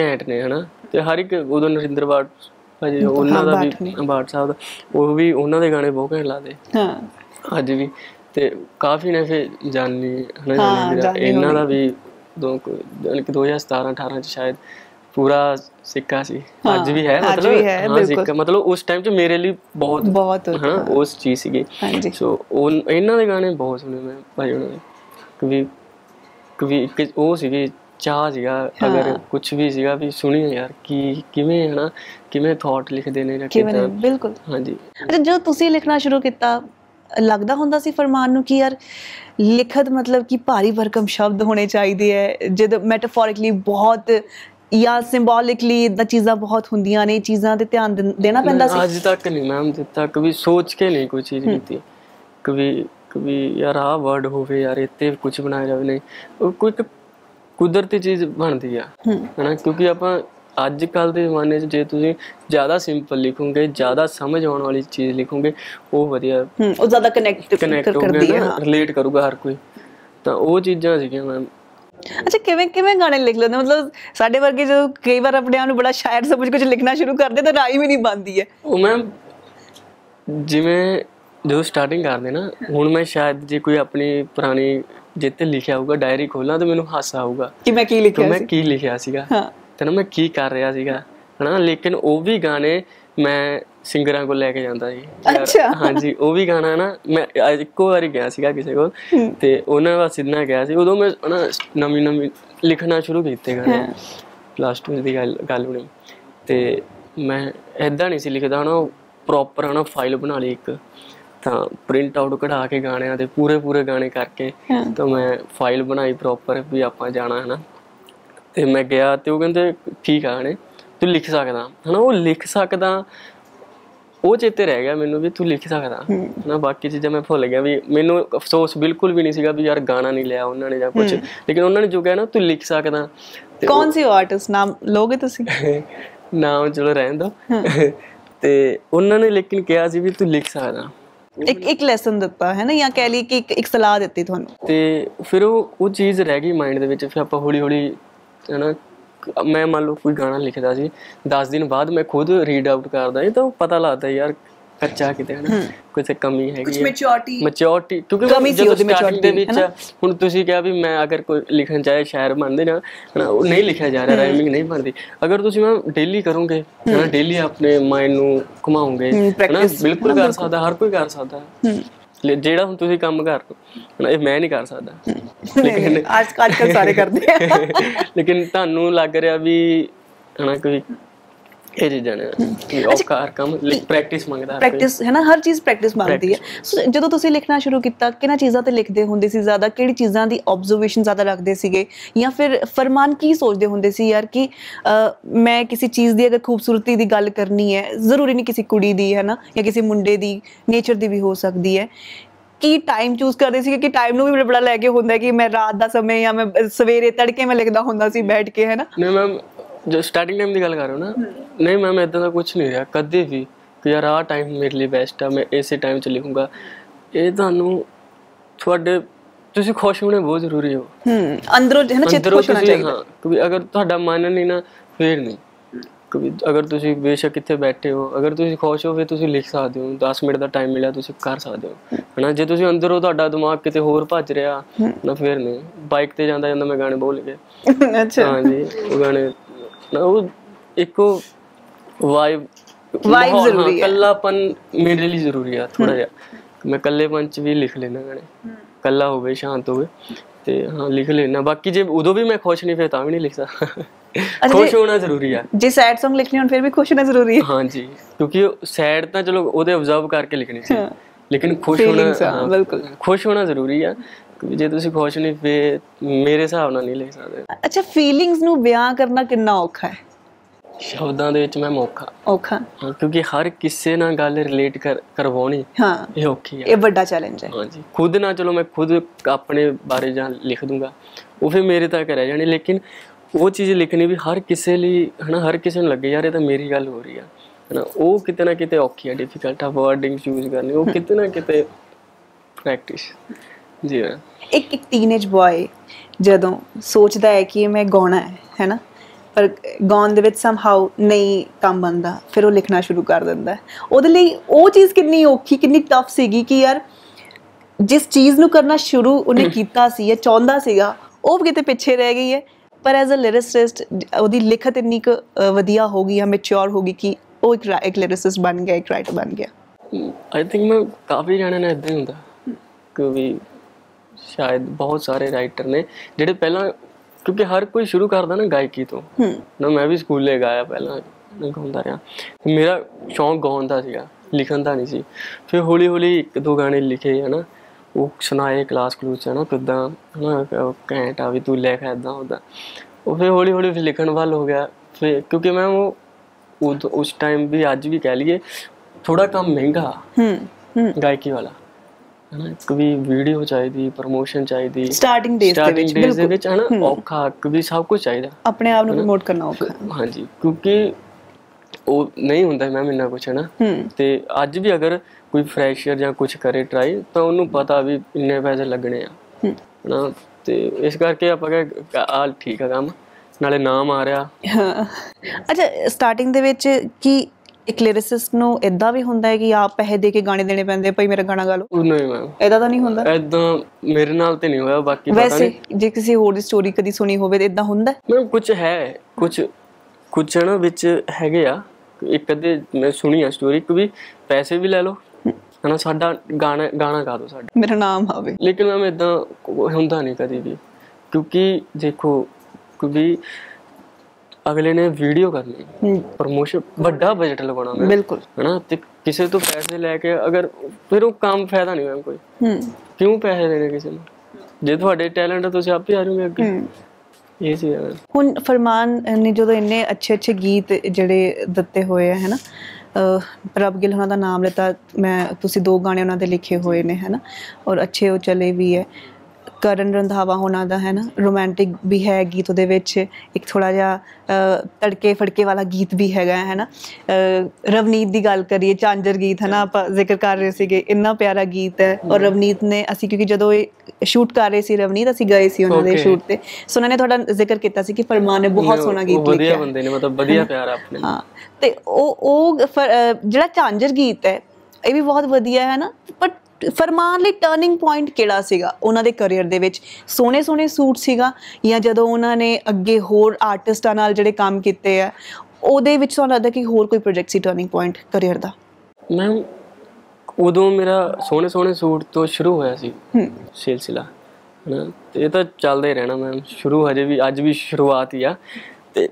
ਘੈਂਟ ਨੇ ਹਨਾ। ਤੇ ਹਰ ਇੱਕ ਉਦੋਂ ਨਰਿੰਦਰ ਬਾਟ ਭਾਜੀ ਉਹਨਾਂ ਦਾ ਨੇ। ਵੀ ਬਾਟ ਸਾਹਿਬ ਦਾ ਉਹ ਵੀ ਉਹਨਾਂ ਦੇ ਗਾਣੇ ਬਹੁਤ ਘੈਂਟ ਲੱਗਦੇ। ਹਾਂ। ਅੱਜ ਵੀ। ਤੇ ਕਾਫੀ ਨੇ ਹਨਾ ਵੀਰਾ, ਜਾਨੀ ਇਹਨਾਂ ਦਾ ਵੀ ਦੋ ਜਾਣੀ ਕਿ 2017 18 ਚ ਸ਼ਾਇਦ ਪੂਰਾ ਸਿੱਕਾ ਸੀ। ਅੱਜ ਵੀ ਹੈ ਮਤਲਬ ਹੈ। ਸਿੱਕਾ। ਮਤਲਬ ਉਸ ਟਾਈਮ 'ਚ ਮੇਰੇ ਲਈ ਬਹੁਤ ਬਹੁਤ ਹਨਾ ਉਸ ਚੀਜ਼ ਸੀਗੀ। ਸੋ ਉਹ ਇਹਨਾਂ ਦੇ ਗਾਣੇ ਬਹੁਤ ਸੁਣੇ ਮੈਂ ਭਾਈ ਉਹਨਾਂ ਦੇ। ਕਵੀ ਕਵੀ ਉਹ ਸੀਗੀ ਚਾਹ ਸੀਗਾ ਅਗਰ ਕੁਝ ਵੀ ਸੀਗਾ ਵੀ ਸੁਣੀਏ ਯਾਰ ਕੀ ਕਿਵੇਂ ਹਨਾ ਕਿਵੇਂ ਥਾਟ ਲਿਖਦੇ ਨੇ ਜਾਂ ਕਿਵੇਂ ਬਿਲਕੁਲ। ਹਾਂਜੀ। ਅੱਛਾ ਜਦੋਂ ਤੁਸੀਂ ਲਿਖਣਾ ਸ਼ੁਰੂ ਕੀਤਾ ਲੱਗਦਾ ਹੁੰਦਾ ਸੀ ਫਰਮਾਨ ਨੂੰ ਕਿ ਯਾਰ ਲਿਖਤ ਮਤਲਬ ਕਿ ਭਾਰੀ ਭਰਕਮ ਸ਼ਬਦ ਹੋਣੇ ਚਾਹੀਦੇ ਐ ਜਦ ਮੈਟਾਫੋਰਿਕਲੀ ਬਹੁਤ ਜਾਂ ਸਿੰਬੋਲਿਕਲੀ ਇਦਾਂ ਚੀਜ਼ਾਂ ਬਹੁਤ ਹੁੰਦੀਆਂ ਨੇ ਚੀਜ਼ਾਂ ਤੇ ਧਿਆਨ ਦੇਣਾ ਪੈਂਦਾ ਸੀ। ਅੱਜ ਤੱਕ ਨਹੀਂ ਮੈਮ ਜਿੱਦ ਤੱਕ ਵੀ ਸੋਚ ਕੇ ਨਹੀਂ ਕੋਈ ਚੀਜ਼ ਕੀਤੀ। ਕਵੀ ਕਵੀ ਯਾਰ ਆ ਵਰਡ ਹੋਵੇ ਯਾਰ ਇੱਥੇ ਕੁਝ ਬਣਾਇਆ ਜਾਵੇ ਨਹੀਂ। ਕੋਈ ਕੁਦਰਤੀ ਚੀਜ਼ ਬਣਦੀ ਆ। ਹਨਾ ਕਿਉਂਕਿ ਆਪਾਂ ਅੱਜ ਕੱਲ ਦੇ ਜ਼ਮਾਨੇ 'ਚ ਜੇ ਤੁਸੀਂ ਜ਼ਿਆਦਾ ਸਿੰਪਲ ਲਿਖੋਗੇ ਜ਼ਿਆਦਾ ਸਮਝ ਆਉਣ ਵਾਲੀ ਚੀਜ਼ ਲਿਖੋਗੇ ਉਹ ਵਧੀਆ ਹੂੰ ਉਹ ਜ਼ਿਆਦਾ ਕਨੈਕਟ ਕਰਦੀ ਹੈ ਰਿਲੇਟ ਕਰੂਗਾ ਹਰ ਕੋਈ। ਤਾਂ ਉਹ ਚੀਜ਼ਾਂ ਸੀਗੀਆਂ ਮੈਮ ਅੱਛਾ ਕਿਵੇਂ ਕਿਵੇਂ ਗਾਣੇ ਲਿਖ ਲੈਂਦੇ? ਮਤਲਬ ਸਾਡੇ ਵਰਗੇ ਜਦੋਂ ਕਈ ਵਾਰ ਆਪਣੇ ਆਪ ਨੂੰ ਬੜਾ ਸ਼ਾਇਰ ਸਮਝ ਕੁਝ ਲਿਖਣਾ ਸ਼ੁਰੂ ਕਰਦੇ ਤਾਂ ਰਾਈ ਵੀ ਨਹੀਂ ਬਣਦੀ ਹੈ। ਉਹ ਮੈਮ ਜਿਵੇਂ ਜਦੋਂ ਸਟਾਰਟਿੰਗ ਕਰਦੇ ਨਾ ਹੁਣ ਮੈਂ ਸ਼ਾਇਦ ਜੇ ਕੋਈ ਆਪਣੀ ਪੁਰਾਣੀ ਜਿੱਤੇ ਲਿਖਿਆ ਹੋਊਗਾ ਡਾਇਰੀ ਖੋਲਾਂ ਤਾਂ ਮੈਨੂੰ ਹਾਸਾ ਆਊਗਾ। ਕਿ ਮੈਂ ਕੀ ਲਿਖਿਆ ਮੈਂ ਸੀ? ਕੀ ਲਿਖਿਆ ਸੀਗਾ? ਹਾਂ। ਤੇ ਨਾ ਮੈਂ ਕੀ ਕਰ ਰਿਹਾ ਸੀਗਾ ਹਨਾ? ਲੇਕਿਨ ਉਹ ਵੀ ਗਾਣੇ ਮੈਂ ਸਿੰਗਰਾਂ ਕੋਲ ਲੈ ਕੇ ਜਾਂਦਾ ਸੀ। ਅੱਛਾ। ਹਾਂਜੀ ਉਹ ਵੀ ਗਾਣਾ ਨਾ ਮੈਂ ਇੱਕੋ ਵਾਰੀ ਗਿਆ ਸੀਗਾ ਕਿਸੇ ਕੋਲ ਤੇ ਉਹਨਾਂ ਦਾ ਸਿੱਧਾ ਗਿਆ ਸੀ। ਉਦੋਂ ਮੈਂ ਨਾ ਨਵੀਂ ਨਵੀਂ ਲਿਖਣਾ ਸ਼ੁਰੂ ਕੀਤੇ ਗਾਣੇ। ਪਲੱਸ 2 ਦੀ ਗੱਲ ਗੱਲ ਹੋਣੀ। ਤੇ ਮੈਂ ਐਦਾਂ ਨਹੀਂ ਸੀ ਲਿਖਦਾ ਹਨਾ ਪ੍ਰੋਪਰ ਹਨਾ ਫਾਈਲ ਬਣਾ ਲਈ ਇੱਕ। ਤਾਂ ਪ੍ਰਿੰਟ ਆਊਟ ਕਢਾ ਕੇ ਗਾਣਿਆਂ ਦੇ ਪੂਰੇ ਪੂਰੇ ਗਾਣੇ ਕਰਕੇ ਤਾਂ ਮੈਂ ਫਾਈਲ ਬਣਾਈ ਪ੍ਰੋਪਰ ਵੀ ਆਪਾਂ ਜਾਣਾ ਹਨਾ। ਤੇ ਮੈਂ ਗਿਆ ਤੇ ਉਹ ਕਹਿੰਦੇ ਠੀਕ ਆ ਹਣੇ ਤੂੰ ਲਿਖ ਸਕਦਾ। ਹਨਾ ਉਹ ਲਿਖ ਸਕਦਾ ਉਹ ਚੇਤੇ ਰਹਿ ਗਿਆ ਮੈਨੂੰ ਵੀ ਤੂੰ ਲਿਖ ਸਕਦਾ। ਹਨਾ ਬਾਕੀ ਚੀਜ਼ਾਂ ਮੈਂ ਭੁੱਲ ਗਿਆ ਵੀ ਮੈਨੂੰ ਅਫਸੋਸ ਬਿਲਕੁਲ ਵੀ ਨਹੀਂ ਸੀਗਾ ਵੀ ਯਾਰ ਗਾਣਾ ਨਹੀਂ ਲਿਆ ਉਹਨਾਂ ਨੇ ਜਾਂ ਕੁਝ ਲੇਕਿਨ ਉਹਨਾਂ ਨੇ ਜੋ ਕਿਹਾ ਨਾ ਤੂੰ ਲਿਖ ਸਕਦਾ। ਕੌਣ ਸੀ ਆਰਟਿਸਟ ਨਾਮ ਲੋਗੇ ਤੁਸੀਂ? ਨਾਮ ਚਲੋ ਰਹਿਣ ਦੋ। ਤੇ ਉਹਨਾਂ ਨੇ ਲੇਕਿਨ ਕਿਹਾ ਸੀ ਵੀ ਤੂੰ ਲਿਖ ਸਕਦਾ। ਇੱਕ ਇੱਕ ਲੈਸਨ ਦਿੱਤਾ ਹੈ ਨਾ? ਜਾਂ ਕਹਿ ਲਈ ਕਿ ਇੱਕ ਇੱਕ ਸਲਾਹ ਦਿੱਤੀ ਤੁਹਾਨੂੰ? ਤੇ ਫਿਰ ਉਹ ਉਹ ਚੀਜ਼ ਰਹਿ ਗਈ ਮਾਈਂਡ ਦੇ ਵਿੱਚ ਫਿਰ ਆਪਾਂ ਹੌਲੀ ਹੌਲੀ ਹਨਾ ਮੈਂ ਮੰਨ ਲਓ ਕੋਈ ਗਾਣਾ ਲਿਖਦਾ ਸੀ 10 ਦਿਨ ਬਾਅਦ ਮੈਂ ਖੁਦ ਰੀਡ ਆਊਟ ਕਰਦਾ ਇਹ ਤਾਂ ਪਤਾ ਲੱਗਦਾ ਯਾਰ ਕੱਚਾ ਕਿਤੇ ਹਨਾ ਕਿਸੇ ਕਮੀ ਹੈਗੀ ਹੈ ਮੈਚਿਓਰਿਟੀ ਮੈਚਿਓਰਿਟੀ ਕਿਉਂਕਿ ਕਮੀ ਸੀ ਉਹਦੀ starting ਦੇ ਵਿੱਚ ਹੁਣ ਤੁਸੀਂ ਕਿਹਾ ਵੀ ਮੈਂ ਅਗਰ ਕੋਈ ਲਿਖਣ ਚਾਹੇ ਸ਼ਾਇਰ ਬਣਦੇ ਨਾ ਹਨਾ ਉਹ ਨਹੀਂ ਲਿਖਿਆ ਜਾ ਰਿਹਾ ਰਾਈਮਿੰਗ ਨਹੀਂ ਬਣਦੀ। ਅਗਰ ਤੁਸੀਂ ਮੈਂ ਡੇਲੀ ਕਰੋਗੇ ਹਨਾ ਡੇਲੀ ਆਪਣੇ ਮਾਈਂਡ ਨੂੰ ਘੁਮਾਓਗੇ ਹਨਾ ਬਿਲਕੁਲ ਕਰ ਸਕਦਾ ਹਰ ਕੋਈ ਕਰ ਸਕਦਾ। ਜਿਹੜਾ ਹੁਣ ਤੁਸੀਂ ਕੰਮ ਕਰ ਰਹੇ ਹੋ ਇਹ ਮੈਂ ਨਹੀਂ ਕਰ ਸਕਦਾ। ਲੇਕਿਨ ਅੱਜ ਕੱਲ ਸਾਰੇ ਕਰਦੇ ਆ। ਲੇਕਿਨ ਤੁਹਾਨੂੰ ਲੱਗ ਰਿਹਾ ਵੀ ਹਨਾ ਕੋਈ ਇਹ ਚੀਜ਼ਾਂ ਨੇ। ਔਕਾਰ ਕੰਮ ਪ੍ਰੈਕਟਿਸ ਮੰਗਦਾ ਕੋਈ। ਪ੍ਰੈਕਟਿਸ ਹੈ ਨਾ? ਹਰ ਚੀਜ਼ ਪ੍ਰੈਕਟਿਸ ਮੰਗਦੀ ਹੈ। ਸੋ ਜਦੋਂ ਤੁਸੀਂ ਲਿਖਣਾ ਸ਼ੁਰੂ ਕੀਤਾ ਕਿਹਨਾਂ ਚੀਜ਼ਾਂ ਤੇ ਲਿਖਦੇ ਹੁੰਦੇ ਸੀ ਜ਼ਿਆਦਾ? ਕਿਹੜੀ ਚੀਜ਼ਾਂ ਦੀ ਆਬਜ਼ਰਵੇਸ਼ਨ ਜ਼ਿਆਦਾ ਰੱਖਦੇ ਸੀਗੇ? ਜਾਂ ਫਿਰ ਫਰਮਾਨ ਕੀ ਸੋਚਦੇ ਹੁੰਦੇ ਸੀ ਯਾਰ ਕਿ ਮੈਂ ਕਿਸੇ ਚੀਜ਼ ਦੀ ਅਗਰ ਖੂਬਸੂਰਤੀ ਦੀ ਗੱਲ ਕਰਨੀ ਹੈ ਜ਼ਰੂਰੀ ਨਹੀਂ ਕਿਸੇ ਕੁੜੀ ਦੀ ਹੈ ਨਾ? ਜਾਂ ਕਿਸੇ ਮੁੰਡੇ ਦੀ ਨੇਚਰ ਦੀ ਵੀ ਹੋ ਸਕਦੀ ਹੈ। ਕੀ ਟਾਈਮ ਚੂਜ਼ ਕਰਦੇ ਸੀ ਕਿ ਟਾਈਮ ਨੂੰ ਵੀ ਬੜਾ ਲੈ ਕੇ ਹੁੰਦਾ ਹੈ ਕਿ ਮੈਂ ਰਾਤ ਦਾ ਸਮੇਂ ਜਾਂ ਮੈਂ ਸਵੇਰੇ ਤੜਕੇ ਮੈਂ ਲਿਖਦਾ ਹੁੰਦਾ ਸੀ ਬੈਠ ਕੇ ਹੈ ਨਾ? ਨਹੀਂ ਮੈਮ ਜੋ ਸਟਾਰਟਿੰਗ ਟਾਈਮ ਦੀ ਗੱਲ ਕਰ ਰਹੇ ਹੋ ਨਾ ਨਹੀਂ ਮੈਮ ਇਦਾਂ ਦਾ ਕੁਝ ਨਹੀਂ ਰਿਹਾ ਕਦੇ ਵੀ ਕਿ ਯਾਰ ਆਹ ਟਾਈਮ ਮੇਰੇ ਲਈ ਬੈਸਟ ਆ ਮੈਂ ਇਸੇ ਟਾਈਮ 'ਚ ਲਿਖੂੰਗਾ। ਇਹ ਤੁਹਾਨੂੰ ਤੁਹਾਡੇ ਤੁਸੀਂ ਖੁਸ਼ ਹੋਣੇ ਬਹੁਤ ਜ਼ਰੂਰੀ ਹੋ। ਹੂੰ ਅੰਦਰੋਂ ਹੈ ਨਾ ਚਿੱਤ ਖੁਸ਼ ਹੋਣਾ ਚਾਹੀਦਾ। ਹਾਂ ਕਿਉਂਕਿ ਅਗਰ ਤੁਹਾਡਾ ਮਨ ਨਹੀਂ ਨਾ ਫੇਰ ਨਹੀਂ। ਕਿਉਂਕਿ ਅਗਰ ਤੁਸੀਂ ਬੇਸ਼ੱਕ ਇੱਥੇ ਬੈਠੇ ਹੋ ਅਗਰ ਤੁਸੀਂ ਖੁਸ਼ ਹੋ ਫਿਰ ਤੁਸੀਂ ਲਿਖ ਸਕਦੇ ਹੋ 10 ਮਿੰਟ ਦਾ ਟਾਈਮ ਮਿਲਿਆ ਤੁਸੀਂ ਕਰ ਸਕਦੇ ਹੋ। ਹਨਾ ਜੇ ਤੁਸੀਂ ਅੰਦਰੋਂ ਤੁਹਾਡਾ ਦਿਮਾਗ ਕਿਤੇ ਹੋਰ ਭੱਜ ਰਿਹਾ ਨਾ ਫੇਰ ਨਹੀਂ। ਬਾਈਕ ਤੇ ਜਾਂਦਾ ਜਾਂਦਾ ਮੈਂ ਗਾਣੇ ਬੋਲ ਕੇ। ਅੱਛਾ। ਹਾਂਜੀ ਉਹ ਗਾਣੇ ਉਹ ਇੱਕੋ ਵਾਈਬ Vibe ਜ਼ਰੂਰੀ ਹੈ। ਕੱਲਾਪਨ ਮੇਰੇ ਲਈ ਜ਼ਰੂਰੀ ਆ ਥੋੜਾ ਜਿਹਾ। ਮੈਂ ਕੱਲੇਪਨ ਚ ਵੀ ਲਿਖ ਲੈਣਾ ਗਾਣੇ। ਕੱਲਾ ਹੋਵੇ ਸ਼ਾਂਤ ਹੋਵੇ ਤੇ ਹਾਂ ਲਿਖ ਲੈਣਾ ਬਾਕੀ ਜੇ ਉਦੋਂ ਵੀ ਮੈਂ ਖੁਸ਼ ਨਹੀਂ ਫਿਰ ਤਾਂ ਵੀ ਨਹੀਂ ਲਿਖ ਸਕਦਾ ਖੁਸ਼ ਹੋਣਾ ਜ਼ਰੂਰੀ ਆ। ਜੇ ਸੈਡ Song ਲਿਖਣੇ ਹੋਣ ਫਿਰ ਵੀ ਖੁਸ਼ ਹੋਣਾ ਜ਼ਰੂਰੀ ਹੈ ਹਾਂਜੀ। ਕਿਉਂਕਿ ਸੈਡ ਤਾਂ ਚਲੋ ਉਹਦੇ ਅਬਜ਼ਰਵ ਕਰਕੇ ਲਿਖਣੀ ਸੀ। ਲੇਕਿਨ ਖੁਸ਼ ਹੋਣਾ ਬਿਲਕੁਲ। ਖੁਸ਼ ਹੋਣਾ ਜ਼ਰੂਰੀ ਆ। ਜੇ ਤੁਸੀਂ ਖੁਸ਼ ਨਹੀਂ ਫੇ ਮੇਰੇ ਹਿਸਾਬ ਨਾਲ ਨਹੀਂ ਲਿਖ ਸਕਦੇ। ਅੱਛਾ ਫੀਲਿੰਗਸ ਨੂੰ ਬਿਆਨ ਕਰਨਾ ਕਿੰਨਾ ਔਖਾ ਹੈ? ਸ਼ਬਦਾਂ ਦੇ ਵਿੱਚ ਮੈਂ ਔਖਾ। ਹਾਂ, ਕਿਉਂਕਿ ਹਰ ਕਿਸੇ ਨਾਲ ਗੱਲ ਰਿਲੇਟ ਕਰ ਕਰਵਾਉਣੀ ਹਾਂ। ਇਹ ਔਖੀ ਹੈ। ਇਹ ਵੱਡਾ ਚੈਲੰਜ ਹੈ। ਹਾਂਜੀ। ਖੁਦ ਨਾ ਚਲੋ ਮੈਂ ਖੁਦ ਆਪਣੇ ਬਾਰੇ ਜਾਂ ਲਿਖ ਦੂੰਗਾ। ਉਹ ਫਿਰ ਮੇਰੇ ਤੱਕ ਰਹਿ ਜਾਣੀ ਲੇਕਿਨ ਉਹ ਚੀਜ਼ ਲਿਖਣੀ ਵੀ ਹਰ ਕਿਸੇ ਲਈ ਹਨਾ ਹਰ ਕਿਸੇ ਨੂੰ ਲੱਗੇ ਯਾਰ ਇਹ ਤਾਂ ਮੇਰੀ ਗੱਲ ਹੋ ਰਹੀ ਆ। ਹਨਾ ਉਹ ਕਿਤੇ ਨਾ ਕਿਤੇ ਔਖੀ ਆ ਡਿਫਿਕਲਟ ਆ ਵਰਡਿੰਗ ਯੂਜ਼ ਕਰਨੀ ਉਹ ਕਿਤੇ ਨਾ ਕਿਤੇ ਪ੍ਰੈਕਟਿਸ ਜੀ। ਹਾਂ ਇੱਕ ਇੱਕ ਟੀਨੇਜ ਬॉय ਜਦੋਂ ਸੋਚਦਾ ਹੈ ਕਿ ਮੈਂ ਗਾਉਣਾ ਹੈ ਹੈਨਾ ਪਰ ਗਾਉਣ ਦੇ ਵਿੱਚ ਸਮਹਾਉ ਨਹੀਂ ਕੰਮ ਬੰਦਾ ਫਿਰ ਉਹ ਲਿਖਣਾ ਸ਼ੁਰੂ ਕਰ ਦਿੰਦਾ ਹੈ। ਉਹਦੇ ਲਈ ਉਹ ਚੀਜ਼ ਕਿੰਨੀ ਔਖੀ ਕਿੰਨੀ ਟਫ ਸੀਗੀ ਕਿ ਯਾਰ ਜਿਸ ਚੀਜ਼ ਨੂੰ ਕਰਨਾ ਸ਼ੁਰੂ ਉਹਨੇ ਕੀਤਾ ਸੀ ਜਾਂ ਚਾਹੁੰਦਾ ਸੀਗਾ ਉਹ ਕਿਤੇ ਪਿੱਛੇ ਰਹਿ ਗਈ ਹੈ। ਪਰ ਐਜ਼ ਅ ਲਿਰਿਸਟ ਉਹਦੀ ਲਿਖਤ ਇੰਨੀ ਕੁ ਵਧੀਆ ਹੋ ਗਈ ਜਾਂ ਮੈਚੁਰ ਹੋ ਗਈ ਕਿ ਉਹ ਇੱਕ ਇੱਕ ਲਿਰਿਸਟ ਬਣ ਗਿਆ ਇੱਕ ਰਾਈਟਰ ਬਣ ਗਿਆ। ਆਈ ਥਿੰਕ ਮੈਂ ਕਾਫੀ ਜਾਣਿਆਂ ਨੇ ਇਦਾਂ ਹੀ ਹੁੰਦਾ ਕਿ ਵੀ ਸ਼ਾਇਦ ਬਹੁਤ ਸਾਰੇ ਰਾਈਟਰ ਨੇ ਜਿਹੜੇ ਪਹਿਲਾਂ ਕਿਉਂਕਿ ਹਰ ਕੋਈ ਸ਼ੁਰੂ ਕਰਦਾ ਨਾ ਗਾਇਕੀ ਤੋਂ ਹੂੰ ਨਾ ਮੈਂ ਵੀ ਸਕੂਲੇ ਗਾਇਆ ਪਹਿਲਾਂ ਗਾਉਂਦਾ ਰਿਹਾ ਮੇਰਾ ਸ਼ੌਂਕ ਗਾਉਣ ਦਾ ਸੀਗਾ ਲਿਖਣ ਦਾ ਨਹੀਂ ਸੀ ਫਿਰ ਹੌਲੀ ਹੌਲੀ ਇੱਕ ਦੋ ਗਾਣੇ ਲਿਖੇ ਹਨਾ ਉਹ ਸੁਣਾਏ ਕਲਾਸ ਕਲੂਸ ਚ ਨਾ ਕਿਦਾਂ ਹਨਾ ਉਹ ਘੈਂਟ ਆ ਵੀ ਤੂੰ ਲਿਖ ਏਦਾਂ ਉਹਦਾ ਉਹ ਫਿਰ ਹੌਲੀ ਹੌਲੀ ਫਿਰ ਲਿਖਣ ਵੱਲ ਹੋ ਗਿਆ ਫਿਰ ਕਿਉਂਕਿ ਮੈਂ ਉਹ ਉਸ ਟਾਈਮ ਵੀ ਅੱਜ ਵੀ ਕਹਿ ਲਈਏ ਥੋੜਾ ਕੰਮ ਮਹਿੰਗਾ ਹੂੰ ਹੂੰ ਗਾਇਕੀ ਵਾਲਾ ਹਨਾ? ਇੱਕ ਵੀ ਵੀਡੀਓ ਚਾਹੀਦੀ ਪ੍ਰੋਮੋਸ਼ਨ ਚਾਹੀਦੀ ਸਟਾਰਟਿੰਗ ਡੇਜ਼ ਦੇ ਵਿੱਚ ਦੇ ਹਨਾ ਔਖਾ ਵੀ ਸਭ ਕੁਝ ਚਾਹੀਦਾ। ਆਪਣੇ ਆਪ ਨੂੰ ਪ੍ਰਮੋਟ ਕਰਨਾ ਔਖਾ। ਹਾਂਜੀ ਕਿਉਂਕਿ ਉਹ ਨਹੀਂ ਹੁੰਦਾ ਮੈਮ ਇੰਨਾ ਕੁਛ ਹੈ ਨਾ ਹੂੰ। ਤੇ ਅੱਜ ਵੀ ਅਗਰ ਕੋਈ ਫਰੈਸ਼ਰ ਜਾਂ ਕੁਝ ਕਰੇ ਟਰਾਈ ਤਾਂ ਉਹਨੂੰ ਪਤਾ ਵੀ ਇੰਨੇ ਪੈਸੇ ਲੱਗਣੇ ਆ। ਹਨਾ? ਤੇ ਇਸ ਕਰਕੇ ਆਪਾਂ ਕਹੇ ਆ ਠੀਕ ਆ ਕੰਮ ਨਾਲੇ ਨਾਮ ਆ ਰਿਹਾ। ਹਾਂ। ਅੱਛਾ ਸਟਾਰਟਿੰਗ ਦੇ ਵਿੱਚ ਕੀ ਇੱਕ ਲਿਰਿਸਿਸਟ ਨੂੰ ਇਦਾਂ ਵੀ ਹੁੰਦਾ ਹੈ ਕਿ ਆਪ ਪੈਸੇ ਦੇ ਕੇ ਗਾਣੇ ਦੇਣੇ ਪੈਂਦੇ ਭਈ ਮੇਰਾ ਗਾਣਾ ਗਾ ਲਓ। ਨਹੀਂ ਮੈਮ ਇਦਾਂ ਤਾਂ ਨਹੀਂ ਹੁੰਦਾ? ਐਦਾਂ ਮੇਰੇ ਨਾਲ ਤੇ ਨਹੀਂ ਹੋਇਆ ਬਾਕੀ ਪਤਾ ਵੈਸੇ ਨਹੀਂ। ਜੇ ਕਿਸੇ ਹੋਰ ਦੀ ਸਟੋਰੀ ਕਦੀ ਸੁਣੀ ਹੋਵੇ ਤਾਂ ਇਦਾਂ ਹੁੰਦਾ? ਮੈਮ ਕੁਝ ਹੈ ਕੁਝ ਕੁਝ ਨਾ ਵਿੱਚ ਹੈਗੇ ਆ। ਇੱਕ ਅੱਧੇ ਮੈਂ ਸੁਣੀ ਆ ਸਟੋਰੀ ਕਿ ਵੀ ਪੈਸੇ ਵੀ ਲੈ ਲਓ। ਹਨਾ ਸਾਡਾ ਗਾਣਾ ਗਾਣਾ ਗਾ ਦਿਓ ਸਾਡਾ। ਮੇਰਾ ਨਾਮ ਆਵੇ। ਲੇਕਿਨ ਮੈਮ ਇਦਾਂ ਹੁੰਦਾ ਨਹੀਂ ਕਦੀ ਵੀ। ਕਿਉਂਕਿ ਦੇਖੋ ਕਿਉਂਕਿ ਅਗਲੇ ਨੇ ਵੀਡੀਓ ਕਰਨੀ ਹੂੰ, ਪ੍ਰਮੋਸ਼ਨ ਵੱਡਾ ਬਜਟ ਲਗਾਉਣਾ ਮੈਂ ਬਿਲਕੁਲ। ਹਨਾ? ਤੇ ਕਿਸੇ ਤੋਂ ਪੈਸੇ ਲੈ ਕੇ ਅਗਰ ਫਿਰ ਉਹ ਕੰਮ ਫਾਇਦਾ ਨਹੀਂ ਮੈਮ ਕੋਈ। ਹੂੰ। ਕਿਉਂ ਪੈਸੇ ਦੇਣੇ ਕਿਸੇ ਨੂੰ? ਜੇ ਤੁਹਾਡੇ ਟੈਲੈਂਟ ਆ ਤੁਸੀਂ ਆਪੇ ਆ ਜਾਓਗੇ ਅੱਗੇ। ਹੂੰ। ਇਹ ਸੀ ਹੁਣ ਫਰਮਾਨ ਨੇ ਜਦੋਂ ਇੰਨੇ ਅੱਛੇ ਅੱਛੇ ਗੀਤ ਜਿਹੜੇ ਦਿੱਤੇ ਹੋਏ ਆ ਹੈਨਾ? ਪ੍ਰਭ ਗਿੱਲ ਉਹਨਾਂ ਦਾ ਨਾਮ ਲੈਤਾ। ਮੈਂ ਤੁਸੀਂ ਦੋ ਗਾਣੇ ਉਹਨਾਂ ਦੇ ਲਿਖੇ ਹੋਏ ਨੇ ਹੈਨਾ? ਔਰ ਅੱਛੇ ਉਹ ਚਲੇ ਵੀ ਹੈ ਕਰਨ ਰੰਧਾਵਾ ਉਹਨਾਂ ਦਾ ਹੈ ਨਾ? ਰੋਮਾਂਟਿਕ ਵੀ ਹੈ ਗੀਤ ਉਹਦੇ ਵਿੱਚ। ਇੱਕ ਥੋੜਾ ਜਿਹਾ ਤੜਕੇ ਫੜਕੇ ਵਾਲਾ ਗੀਤ ਵੀ ਹੈਗਾ ਹੈ ਨਾ? ਰਵਨੀਤ ਦੀ ਗੱਲ ਕਰੀਏ ਚਾਂਜਰ ਗੀਤ ਹੈ ਨਾ? ਆਪਾਂ ਜ਼ਿਕਰ ਕਰ ਰਹੇ ਸੀਗੇ ਇੰਨਾ ਪਿਆਰਾ ਗੀਤ ਹੈ। ਔਰ ਰਵਨੀਤ ਨੇ ਅਸੀਂ ਕਿਉਂਕਿ ਜਦੋਂ ਇਹ ਸ਼ੂਟ ਕਰ ਰਹੇ ਸੀ ਰਵਨੀਤ ਅਸੀਂ ਗਏ ਸੀ ਉਹਨਾਂ ਦੇ. ਸ਼ੂਟ ਤੇ। ਸੋ ਉਹਨਾਂ ਨੇ ਤੁਹਾਡਾ ਜ਼ਿਕਰ ਕੀਤਾ ਸੀ ਕਿ ਫਰਮਾਨ ਨੇ ਬਹੁਤ ਸੋਹਣਾ ਗੀਤ ਵਧੀਆ ਲਿਖਿਆ। ਬੰਦੇ ਨੇ ਮਤਲਬ ਵਧੀਆ ਪਿਆਰ ਆਪਣੇ ਹਾਂ। ਤੇ ਉਹ ਉਹ ਜਿਹੜਾ ਝਾਂਜਰ ਗੀਤ ਹੈ ਇਹ ਵੀ ਬਹੁਤ ਵਧੀਆ ਹੈ ਨਾ? ਬਟ ਫਰਮਾਨ ਲਈ ਟਰਨਿੰਗ ਪੁਆਇੰਟ ਕਿਹੜਾ ਸੀਗਾ? ਉਹਨਾਂ ਦੇ ਕੈਰੀਅਰ ਦੇ ਵਿੱਚ ਸੋਹਣੇ ਸੋਹਣੇ ਸੂਟ ਸੀਗਾ ਜਾਂ ਜਦੋਂ ਉਹਨਾਂ ਨੇ ਅੱਗੇ ਹੋਰ ਆਰਟਿਸਟਾਂ ਨਾਲ ਜਿਹੜੇ ਕੰਮ ਕੀਤੇ ਆ ਉਹਦੇ ਵਿੱਚ ਤੁਹਾਨੂੰ ਲੱਗਦਾ ਕਿ ਹੋਰ ਕੋਈ ਪ੍ਰੋਜੈਕਟ ਸੀ ਟਰਨਿੰਗ ਪੁਆਇੰਟ ਕੈਰੀਅਰ ਦਾ? ਮੈਮ ਉਦੋਂ ਮੇਰਾ ਸੋਹਣੇ ਸੋਹਣੇ ਸੂਟ ਤੋਂ ਸ਼ੁਰੂ ਹੋਇਆ ਸੀ ਹੂੰ। ਸਿਲਸਿਲਾ ਹਨਾ? ਤੇ ਇਹ ਤਾਂ ਚੱਲਦਾ ਹੀ ਰਹਿਣਾ ਮੈਮ ਸ਼ੁਰੂ ਹਜੇ ਵੀ ਅੱਜ ਵੀ ਸ਼ੁਰੂਆਤ ਹੀ ਆ। ਤੇ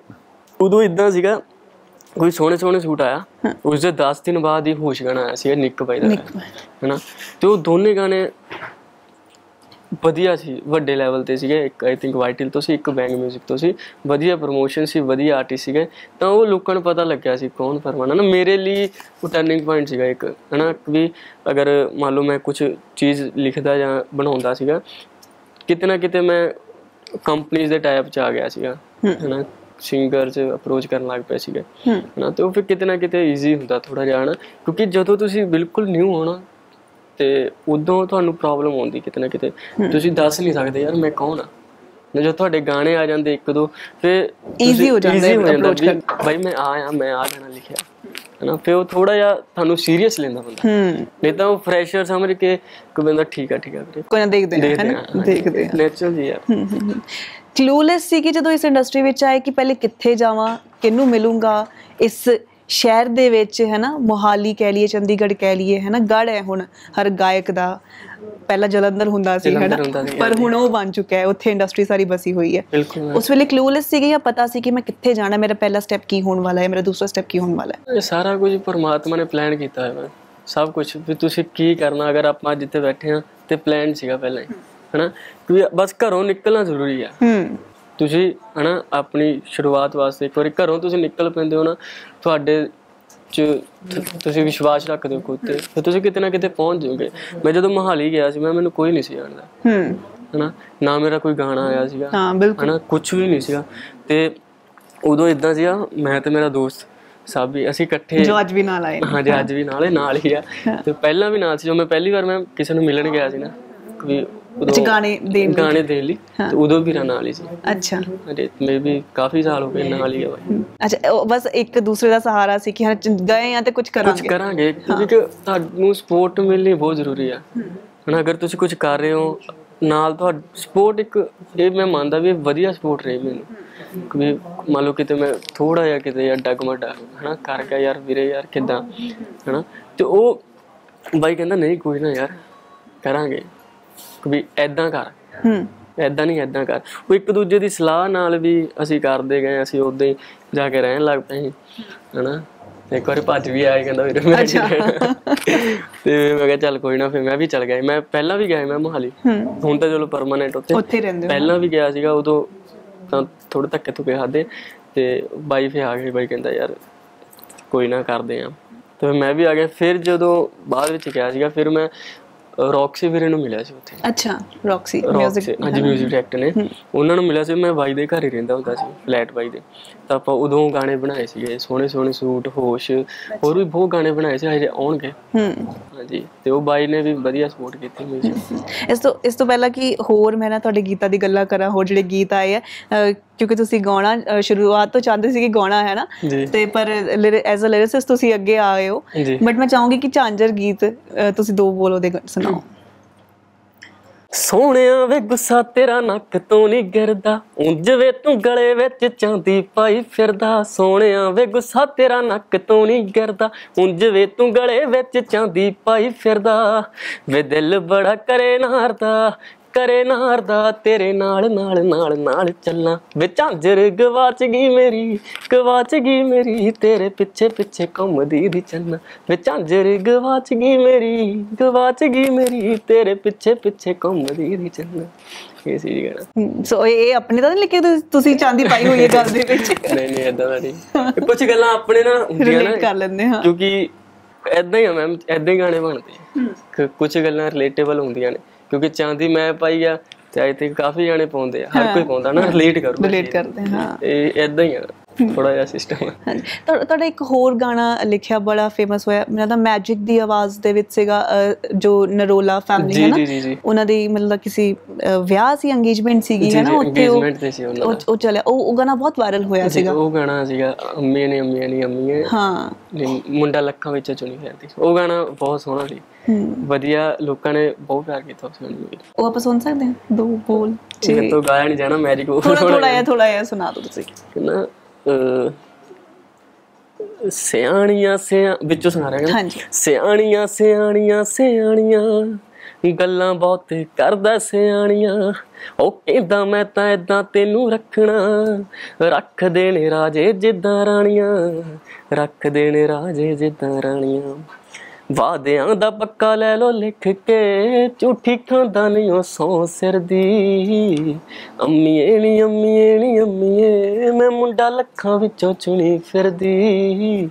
ਉਦੋਂ ਇਦਾਂ ਸੀਗਾ ਕੋਈ ਸੋਹਣੇ ਸੋਹਣੇ ਸੂਟ ਆਇਆ। ਉਸ ਦੇ 10 ਦਿਨ ਬਾਅਦ ਹੀ ਹੋਸ਼ ਗਾਣਾ ਆਇਆ ਸੀ ਨਿੱਕ ਬਾਈ ਦਾ ਹਨਾ? ਤੇ ਉਹ ਦੋਨੇ ਗਾਣੇ ਵਧੀਆ ਸੀ ਵੱਡੇ ਲੈਵਲ ਤੇ ਸੀਗੇ। ਇੱਕ ਆਈ ਥਿੰਕ ਵਾਈਟਲ ਤੋਂ ਸੀ ਇੱਕ ਬੈਂਗ 뮤직 ਤੋਂ ਸੀ। ਵਧੀਆ ਪ੍ਰੋਮੋਸ਼ਨ ਸੀ ਵਧੀਆ ਆਰਟਿਸਟ ਸੀਗੇ। ਤਾਂ ਉਹ ਲੋਕਾਂ ਨੂੰ ਪਤਾ ਲੱਗਿਆ ਸੀ ਕੌਣ ਫਰਮਾਨਾ ਨਾ ਮੇਰੇ ਲਈ ਉਹ ਟਰਨਿੰਗ ਪੁਆਇੰਟ ਸੀਗਾ ਇੱਕ। ਹਨਾ? ਵੀ ਅਗਰ ਮੰਨ ਲਓ ਮੈਂ ਕੁਝ ਚੀਜ਼ ਲਿਖਦਾ ਜਾਂ ਬਣਾਉਂਦਾ ਸੀਗਾ ਕਿਤੇ ਨਾ ਕਿਤੇ ਮੈਂ ਕੰਪਨੀਆਂ ਦੇ ਟਾਈਪ ਚ ਆ ਗਿਆ ਸੀਗਾ। ਹਨਾ? ਸਿੰਗਰ ਚ ਅਪਰੋਚ ਕਰਨ ਲੱਗ ਪਿਆ ਸੀਗਾ। ਹਨਾ ਤੇ ਉਹ ਫਿਰ ਕਿਤੇ ਨਾ ਕਿਤੇ ਈਜ਼ੀ ਹੁੰਦਾ ਥੋੜਾ ਜਿਹਾ ਹਨਾ। ਕਿਉਂਕਿ ਜਦੋਂ ਤੁਸੀਂ ਬਿਲਕੁਲ ਨਿਊ ਹੋਣਾ ਤੇ ਉਦੋਂ ਤੁਹਾਨੂੰ ਪ੍ਰੋਬਲਮ ਆਉਂਦੀ ਕਿਤੇ ਨਾ ਕਿਤੇ। ਤੁਸੀਂ ਦੱਸ ਨਹੀਂ ਸਕਦੇ ਯਾਰ ਮੈਂ ਕੌਣ ਆ? ਜਦੋਂ ਤੁਹਾਡੇ ਗਾਣੇ ਆ ਜਾਂਦੇ ਇੱਕ ਦੋ ਫਿਰ Easy ਹੋ ਜਾਂਦਾ ਹੋ approach ਵੀ ਭਾਈ ਮੈਂ ਆ ਆ ਮੈਂ ਆ ਗਾਣਾ ਲਿਖਿਆ। ਹਨਾ ਫਿਰ ਉਹ ਥੋੜਾ ਜਿਹਾ ਤੁਹਾਨੂੰ ਸੀਰੀਅਸ ਲੈਂਦਾ ਬੰਦਾ। ਹੂੰ। ਨਹੀਂ ਤਾਂ ਉਹ ਫਰੈਸ਼ਰ ਸਮਝ ਕੇ ਕੋਈ ਬੰਦਾ ਠੀਕ ਆ ਠੀਕ ਆ ਵੀਰੇ। ਕੋਈ ਨਾ ਦੇਖਦੇ ਹਾਂ ਦੇਖਦੇ ਹੈਨਾ? ਆ ਦੇਖਦੇ ਹਾਂ ਨੈਚੁਰਲ ਜੀ ਆ। ਕਲੂਲੈਸ ਸੀ ਕਿ ਜਦੋਂ ਇਸ ਇੰਡਸਟਰੀ ਵਿੱਚ ਆਏ ਕਿ ਪਹਿਲੇ ਕਿੱਥੇ ਜਾਵਾਂ ਕਿਹਨੂੰ ਮਿਲੂੰਗਾ ਇਸ ਸ਼ਹਿਰ ਦੇ ਵਿੱਚ ਹੈ ਨਾ ਮੋਹਾਲੀ ਕਹਿ ਲਈਏ ਚੰਡੀਗੜ੍ਹ ਕਹਿ ਲਈਏ ਹੈ ਨਾ ਗੜ ਹੈ ਹੁਣ ਹਰ ਗਾਇਕ ਦਾ। ਪਹਿਲਾਂ ਜਲੰਧਰ ਹੁੰਦਾ ਸੀ ਹੈ ਨਾ ਜਲੰਧਰ ਹੁੰਦਾ ਸੀ, ਪਰ ਹੁਣ ਉਹ ਬਣ ਚੁੱਕਾ ਹੈ ਉੱਥੇ ਇੰਡਸਟਰੀ ਸਾਰੀ ਬਸੀ ਹੋਈ ਹੈ। ਉਸ ਵੇਲੇ ਕਲੂਲੈਸ ਸੀਗੇ ਜਾਂ ਪਤਾ ਸੀ ਕਿ ਮੈਂ ਕਿੱਥੇ ਜਾਣਾ ਮੇਰਾ ਪਹਿਲਾ ਸਟੈਪ ਕੀ ਹੋਣ ਵਾਲਾ ਹੈ ਮੇਰਾ ਦੂਸਰਾ ਸਟੈਪ ਕੀ ਹੋਣ ਵਾਲਾ ਹੈ। ਇਹ ਸਾਰਾ ਕੁਝ ਪਰਮਾਤਮਾ ਨੇ ਪਲਾਨ ਕੀਤਾ ਹੋਇਆ। ਹੈ ਸਭ ਕੁਝ ਵੀ ਤੁਸੀਂ ਕੀ ਕਰਨਾ ਅਗਰ ਆਪਾਂ ਜਿੱਥੇ ਬੈਠੇ ਆ ਤੇ ਪਲਾਨ ਸੀਗਾ ਪਹਿਲਾਂ ਹੀ। ਹਨਾ? ਕਿ ਬਸ ਘਰੋਂ ਨਿਕਲਣਾ ਜ਼ਰੂਰੀ ਆ। ਹੂੰ। ਤੁਸੀਂ ਹਨਾ ਆਪਣੀ ਸ਼ੁਰੂਆਤ ਵਾਸਤੇ ਇੱਕ ਵਾਰੀ ਘਰੋਂ ਤੁਸੀਂ ਨਿਕਲ ਪੈਂਦੇ ਹੋ ਨਾ ਤੁਹਾਡੇ ਚ ਤੁਸੀਂ ਵਿਸ਼ਵਾਸ ਰੱਖਦੇ ਹੋ ਖੁਦ ਤੇ। ਫਿਰ ਤੁਸੀਂ ਕਿਤੇ ਨਾ ਕਿਤੇ ਪਹੁੰਚ ਜਾਓਗੇ। ਮੈਂ ਜਦੋਂ ਮਹਾਲੀ ਗਿਆ ਸੀ ਮੈਂ ਮੈਨੂੰ ਕੋਈ ਨਹੀਂ ਸੀ ਜਾਣਦਾ। ਹੂੰ। ਹਨਾ? ਨਾ ਮੇਰਾ ਕੋਈ ਗਾਣਾ ਆਇਆ ਸੀਗਾ। ਹਾਂ ਬਿਲਕੁਲ। ਹਨਾ? ਕੁਝ ਵੀ ਨਹੀਂ ਸੀਗਾ। ਤੇ ਉਦੋਂ ਇਦਾਂ ਸੀਗਾ ਮੈਂ ਤੇ ਮੇਰਾ ਦੋਸਤ ਸਾਬੀ ਅਸੀਂ ਇਕੱਠੇ ਜੋ ਅੱਜ ਵੀ ਨਾਲ ਆਏ। ਨੇ। ਹਾਂਜੀ ਅੱਜ ਵੀ ਨਾਲੇ ਨਾਲ ਹੀ ਆ। ਤੇ ਪਹਿਲਾਂ ਵੀ ਨਾਲ ਸੀ ਜਦੋਂ ਮੈਂ ਪਹਿਲੀ ਵਾਰ ਮੈਂ ਕਿਸੇ ਨੂੰ ਮਿਲਣ ਗਿਆ ਸੀ ਨਾ ਵੀ ਅੱਛਾ ਗਾਣੇ ਦੇਣ। ਗਾਣੇ ਦੇਣ ਲਈ। ਤੇ ਉਦੋਂ ਵੀਰਾ ਨਾਲ ਹੀ ਸੀ। ਅੱਛਾ। ਅਰੇ ਮੇਬੀ ਕਾਫੀ ਸਾਲ ਹੋ ਗਏ ਨਾਲ ਹੀ ਆ ਬਾਈ। ਅੱਛਾ ਉਹ ਬਸ ਇੱਕ ਦੂਸਰੇ ਦਾ ਸਹਾਰਾ ਸੀ ਕਿ ਹਾਂ ਗਏ ਆ ਤੇ ਕੁਝ ਕੁਝ ਕਰਾਂਗੇ ਕਰਾਂਗੇ ਕਿਉਂਕਿ ਤੁਹਾਨੂੰ ਸਪੋਰਟ ਮਿਲਣੀ ਬਹੁਤ ਜ਼ਰੂਰੀ ਆ। ਹੁਣ ਅਗਰ ਤੁਸੀਂ ਕੁਝ ਕਰ ਰਹੇ ਹੋ ਨਾਲ ਤੁਹਾਡਾ ਸਪੋਰਟ ਇੱਕ ਇਹ ਮੈਂ ਮੰਨਦਾ ਵੀ ਵਧੀਆ ਸਪੋਰਟ ਰਹੀ ਮੈਨੂੰ। ਕਿ ਮੰਨ ਲਓ ਕਿਤੇ ਮੈਂ ਥੋੜਾ ਜਿਹਾ ਕਿਤੇ ਯਾਰ ਡਗਮਡਾ ਹਨਾ ਕਰ ਗਿਆ ਯਾਰ ਵੀਰੇ ਯਾਰ ਕਿਦਾਂ ਹਨਾ। ਤੇ ਉਹ ਬਾਈ ਕਹਿੰਦਾ ਨਹੀਂ ਕੋਈ ਨਾ ਯਾਰ ਕਰਾਂਗੇ। ਵੀ ਐਦਾਂ ਕਰ। ਹੂੰ। ਐਦਾਂ ਨਹੀਂ ਐਦਾਂ ਕਰ। ਉਹ ਇੱਕ ਦੂਜੇ ਦੀ ਸਲਾਹ ਨਾਲ ਵੀ ਅਸੀਂ ਕਰਦੇ ਗਏ ਅਸੀਂ ਉਦਾਂ ਹੀ ਜਾ ਕੇ ਰਹਿਣ ਲੱਗ ਪਏ ਹਨਾ? ਤੇ ਇੱਕ ਵਾਰੀ ਭੱਜ ਵੀ ਆਇਆ ਕਹਿੰਦਾ ਵੀਰੇ ਮੈਂ ਰਹਿਣਾ। ਤੇ ਮੈਂ ਕਿਹਾ ਚੱਲ ਕੋਈ ਨਾ ਫਿਰ ਮੈਂ ਵੀ ਚੱਲ ਗਿਆ ਮੈਂ ਪਹਿਲਾਂ ਵੀ ਗਿਆ ਮੈਂ ਮੋਹਾਲੀ। ਹੁਣ ਤਾਂ ਚਲੋ ਪਰਮਾਨੈਂਟ ਉੱਥੇ। ਉੱਥੇ ਰਹਿੰਦੇ ਹੋ। ਪਹਿਲਾਂ ਵੀ ਗਿਆ ਸੀਗਾ ਉਦੋਂ ਤਾਂ ਥੋੜੇ ਧੱਕੇ ਧੁੱਕੇ ਖਾਦੇ ਤੇ ਬਾਈ ਫੇ ਆ ਗਏ ਬਾਈ ਕਹਿੰਦਾ ਯਾਰ ਕੋਈ ਨਾ ਕਰਦੇ ਆ। ਤੇ ਮੈਂ ਵੀ ਆ ਗਿਆ। ਫਿਰ ਜਦੋਂ ਬਾਅਦ ਵਿੱਚ ਗਿਆ ਸੀਗਾ ਫਿਰ ਮੈਂ ਰੌਕਸੀ ਵੀਰੇ ਨੂੰ ਮਿਲਿਆ ਸੀ ਉੱਥੇ ਅੱਛਾ ਰੌਕਸੀ Roxy, 뮤직 ਹਾਂਜੀ 뮤직 ਡਾਇਰੈਕਟਰ ਨੇ ਉਹਨਾਂ ਨੂੰ ਮਿਲਿਆ ਸੀ ਮੈਂ ਬਾਈ ਦੇ ਘਰ ਹੀ ਰਹਿੰਦਾ ਹੁੰਦਾ ਸੀ ਫਲੈਟ ਬਾਈ ਦੇ ਤਾਂ ਆਪਾਂ ਉਦੋਂ ਗਾਣੇ ਬਣਾਏ ਸੀਗੇ ਸੋਹਣੇ ਸੋਹਣੇ ਸੂਟ ਹੋਸ਼ ਹੋਰ ਵੀ ਬਹੁਤ ਗਾਣੇ ਬਣਾਏ ਸੀ ਹਜੇ ਆਉਣਗੇ ਹੂੰ ਹਾਂਜੀ ਤੇ ਉਹ ਬਾਈ ਨੇ ਵੀ ਵਧੀਆ ਸਪੋਰਟ ਕੀਤੀ 뮤직 ਇਸ ਤੋਂ ਇਸ ਤੋਂ ਪਹਿਲਾਂ ਕਿ ਹੋਰ ਮੈਂ ਨਾ ਤੁਹਾਡੇ ਗੀਤਾਂ ਦੀ ਗੱਲਾਂ ਕਰਾਂ ਹੋਰ ਜਿਹੜੇ ਗੀਤ ਆਏ ਆ ਅਹ, ਕਿਉਂਕਿ ਤੁਸੀਂ ਗਾਉਣਾ ਸ਼ੁਰੂਆਤ ਤੋਂ ਚਾਹੁੰਦੇ ਸੀ ਕਿ ਗਾਉਣਾ ਹੈ ਨਾ? ਤੇ ਪਰ ਐਜ਼ ਅ ਲਿਰਿਸਿਸਟ ਤੁਸੀਂ ਅੱਗੇ ਆਏ ਹੋ। ਬਟ ਮੈਂ ਚਾਹੂੰਗੀ ਕਿ ਝਾਂਜਰ ਗੀਤ ਤੁਸੀਂ ਦੋ ਬੋਲ ਗ- ਸੁਣਾਓ। ਸੋਹਣਿਆ ਵੇ ਗੁੱਸਾ ਤੇਰਾ ਨੱਕ ਤੋਂ ਨਹੀਂ ਗਿਰਦਾ ਉਂਝ ਵੇ ਤੂੰ ਗਲੇ ਵਿੱਚ ਚਾਂਦੀ ਪਾਈ ਫਿਰਦਾ। ਸੋਹਣਿਆ ਵੇ ਗੁੱਸਾ ਤੇਰਾ ਨੱਕ ਤੋਂ ਨਹੀਂ ਗਿਰਦਾ ਉਂਝ ਵੇ ਤੂੰ ਗਲੇ ਵਿੱਚ ਚਾਂਦੀ ਪਾਈ ਫਿਰਦਾ। ਵੇ ਦਿਲ ਬੜਾ ਕਰੇ ਨਾਰਦਾ ਕਰੇ ਨਾਰਦਾ ਤੇਰੇ ਨਾਲ ਨਾਲ ਨਾਲ ਨਾਲ ਚੱਲਾਂ। ਵੇ ਝਾਂਜਰ ਗਵਾਚ ਗਈ ਮੇਰੀ ਗਵਾਚ ਗਈ ਮੇਰੀ ਤੇਰੇ ਪਿੱਛੇ ਪਿੱਛੇ ਘੁੰਮਦੀ ਦੀ ਚੱਲਾਂ। ਵੇ ਝਾਂਜਰ ਗਵਾਚ ਗਈ ਮੇਰੀ ਗਵਾਚ ਗਈ ਮੇਰੀ ਤੇਰੇ ਪਿੱਛੇ ਪਿੱਛੇ ਘੁੰਮਦੀ ਦੀ ਚੱਲਾਂ। ਇਹ ਸੀ ਗਾਣਾ। ਸੋ ਇਹ ਆਪਣੇ ਤਾਂ ਨਹੀਂ ਲਿਖੇ ਤੁਸੀਂ- ਚਾਂਦੀ ਪਾਈ ਹੋਈ ਹੈ ਗੱਲ ਦੇ ਵਿੱਚ? ਨਹੀਂ ਨਹੀਂ ਏਦਾਂ ਦਾ ਨਹੀਂ। ਕੁਝ ਗੱਲਾਂ ਆਪਣੇ ਨਾਲ ਹੁੰਦੀਆਂ ਰਿਲੇਟ ਕਰ ਨਾ ਲੈਂਦੇ ਹਾਂ। ਕਿਉਂਕਿ ਏਦਾਂ ਹੀ ਆ ਮੈਮ ਏਦਾਂ ਹੀ ਗਾਣੇ ਬਣਦੇ। ਕੁਝ ਗੱਲਾਂ ਰਿਲੇਟੇਬਲ ਹੁੰਦੀਆਂ ਨੇ। ਕਿਉਂਕਿ ਚਾਂਦੀ ਮੈਂ ਪਾਈ ਆ ਤੇ ਆਈ ਥਿੰਕ ਕਾਫੀ ਜਾਣੇ ਪਾਉਂਦੇ ਆ। ਹਰ ਕੋਈ ਪਾਉਂਦਾ ਨਾ ਰਿਲੇਟ ਕਰੂਗਾ ਰਿਲੇਟ ਕਰਦੇ ਹਾਂ। ਇਹ ਏਦਾਂ ਹੀ ਆ ਥੋੜਾ ਜਿਹਾ ਸਿਸਟਮ ਤੁਹਾ- ਤੁਹਾਡਾ ਇੱਕ ਹੋਰ ਗਾਣਾ ਲਿਖਿਆ ਬੜਾ ਫੇਮਸ ਹੋਇਆ ਮੇਰਾ ਤਾਂ ਮੈਜਿਕ ਦੀ ਆਵਾਜ਼ ਦੇ ਵਿੱਚ ਸੀਗਾ ਜੋ ਨਰੋਲਾ ਫੈਮਿਲੀ ਹੈ ਨਾ? ਉਹਨਾਂ ਦੀ ਮਤਲਬ ਕਿਸੇ ਵਿਆਹ ਸੀ ਅੰਗੇਜਮੈਂਟ ਸੀਗੀ ਹੈ ਨਾ? ਉੱਥੇ ਉਹ ਉਹ ਚੱਲਿਆ। ਉਹ ਗਾਣਾ ਬਹੁਤ ਵਾਇਰਲ ਹੋਇਆ ਸੀਗਾ। ਉਹ ਗਾਣਾ ਸੀਗਾ ਅੰਮੀ ਨੇ ਅੰਮੀਆਂ ਨਹੀਂ ਅੰਮੀਆਂ। ਹਾਂ। ਮੁੰਡਾ ਲੱਖਾਂ ਵਿੱਚ ਚੁਣੀ ਫਿਰਦੀ ਉਹ ਗਾਣਾ ਬਹੁਤ ਸੋਹਣਾ ਸੀ। ਵਧੀਆ ਲੋਕਾਂ ਨੇ ਬਹੁਤ ਪਿਆਰ ਕੀਤਾ ਉਸ ਗਾਣੇ ਨੂੰ। ਉਹ ਆਪਾਂ ਸੁਣ ਸਕਦੇ ਹਾਂ? ਦੋ ਬੋਲ। ਜੇ ਤੋਂ ਗਾਇਆ ਨਹੀਂ ਜਾਣਾ ਮੈਜਿਕ ਉਹ ਥੋੜਾ ਥੋੜਾ ਜਿਹਾ ਥੋੜਾ ਜਿਹਾ ਸੁਣਾ ਦਿਓ ਤੁਸੀਂ। ਨਾ ਸਿਆਣੀਆਂ ਸਿਆ ਵਿੱਚੋਂ ਸੁਣਾ ਰਿਹਾ ਹਾਂ ਹਾਂਜੀ। ਸਿਆਣੀਆਂ ਸਿਆਣੀਆਂ ਸਿਆਣੀਆਂ ਗੱਲਾਂ ਬਹੁਤ ਕਰਦਾ ਸਿਆਣੀਆਂ। ਉਹ ਕਹਿੰਦਾ ਮੈਂ ਤਾਂ ਇਦਾਂ ਤੈਨੂੰ ਰੱਖਣਾ। ਰੱਖ ਦੇਣੇ ਰਾਜੇ ਜਿੱਦਾਂ ਰਾਣੀਆਂ। ਰੱਖ ਦੇਣੇ ਰਾਜੇ ਜਿੱਦਾਂ ਰਾਣੀਆਂ। ਵਾਦਿਆਂ ਦਾ ਪੱਕਾ ਲੈ ਲੋ ਲਿਖ ਕੇ ਝੂਠੀ ਖਾਂਦਾ ਨਹੀਂ ਉਹ ਸੌ ਸਿਰ ਦੀ। ਅੰਮੀਏ ਨੀ ਅੰਮੀਏ ਨੀ ਅੰਮੀਏ ਮੈਂ ਮੁੰਡਾ ਲੱਖਾਂ ਵਿੱਚੋਂ ਚੁਣੀ ਫਿਰਦੀ।